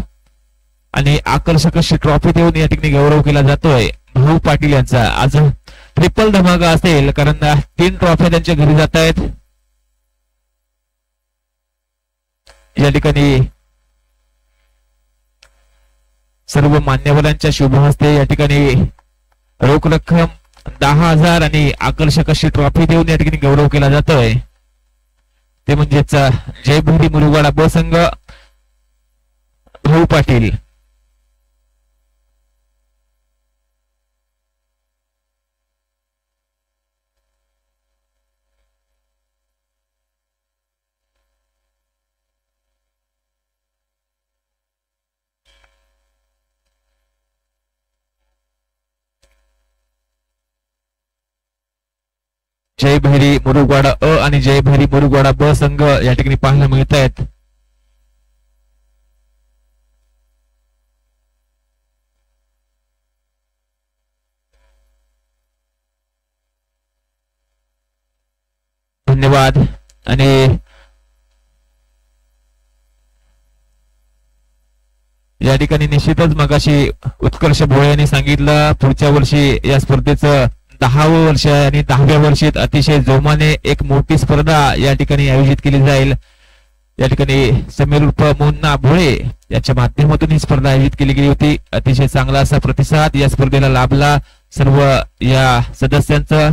आणि आकर्षक अशी ट्रॉफी देऊन या ठिकाणी गौरव केला जातोय. भाऊ पाटील यांचा. आज ट्रिपल धमाका असेल कारण तीन ट्रॉफ्या त्यांच्या घरी जात आहेत या ठिकाणी सर्व मान्यवरांच्या शुभ हस्ते या ठिकाणी रोख रक्कम दहा हजार आणि आकर्षक अशी ट्रॉफी देऊन या ठिकाणी गौरव केला जातोय. ते म्हणजेच जय मुरुगाडा ब संघ भाऊ पाटील. जयभैरी मुरुगवाडा अ आणि जयभैरी मुरुगवाडा ब संघ या ठिकाणी पाहायला मिळत आहेत धन्यवाद. आणि या ठिकाणी निश्चितच मगाशी उत्कर्ष भोळे यांनी सांगितलं पुढच्या वर्षी या स्पर्धेचं दहावं वर्ष आहे आणि दहाव्या वर्षीत अतिशय जोमाने एक मोठी स्पर्धा या ठिकाणी आयोजित केली जाईल. या ठिकाणी समीर उर्फ मोन्ना भोळे याच्या माध्यमातून ही स्पर्धा आयोजित केली गेली होती. अतिशय चांगला असा प्रतिसाद या स्पर्धेला लाभला. सर्व या सदस्यांचं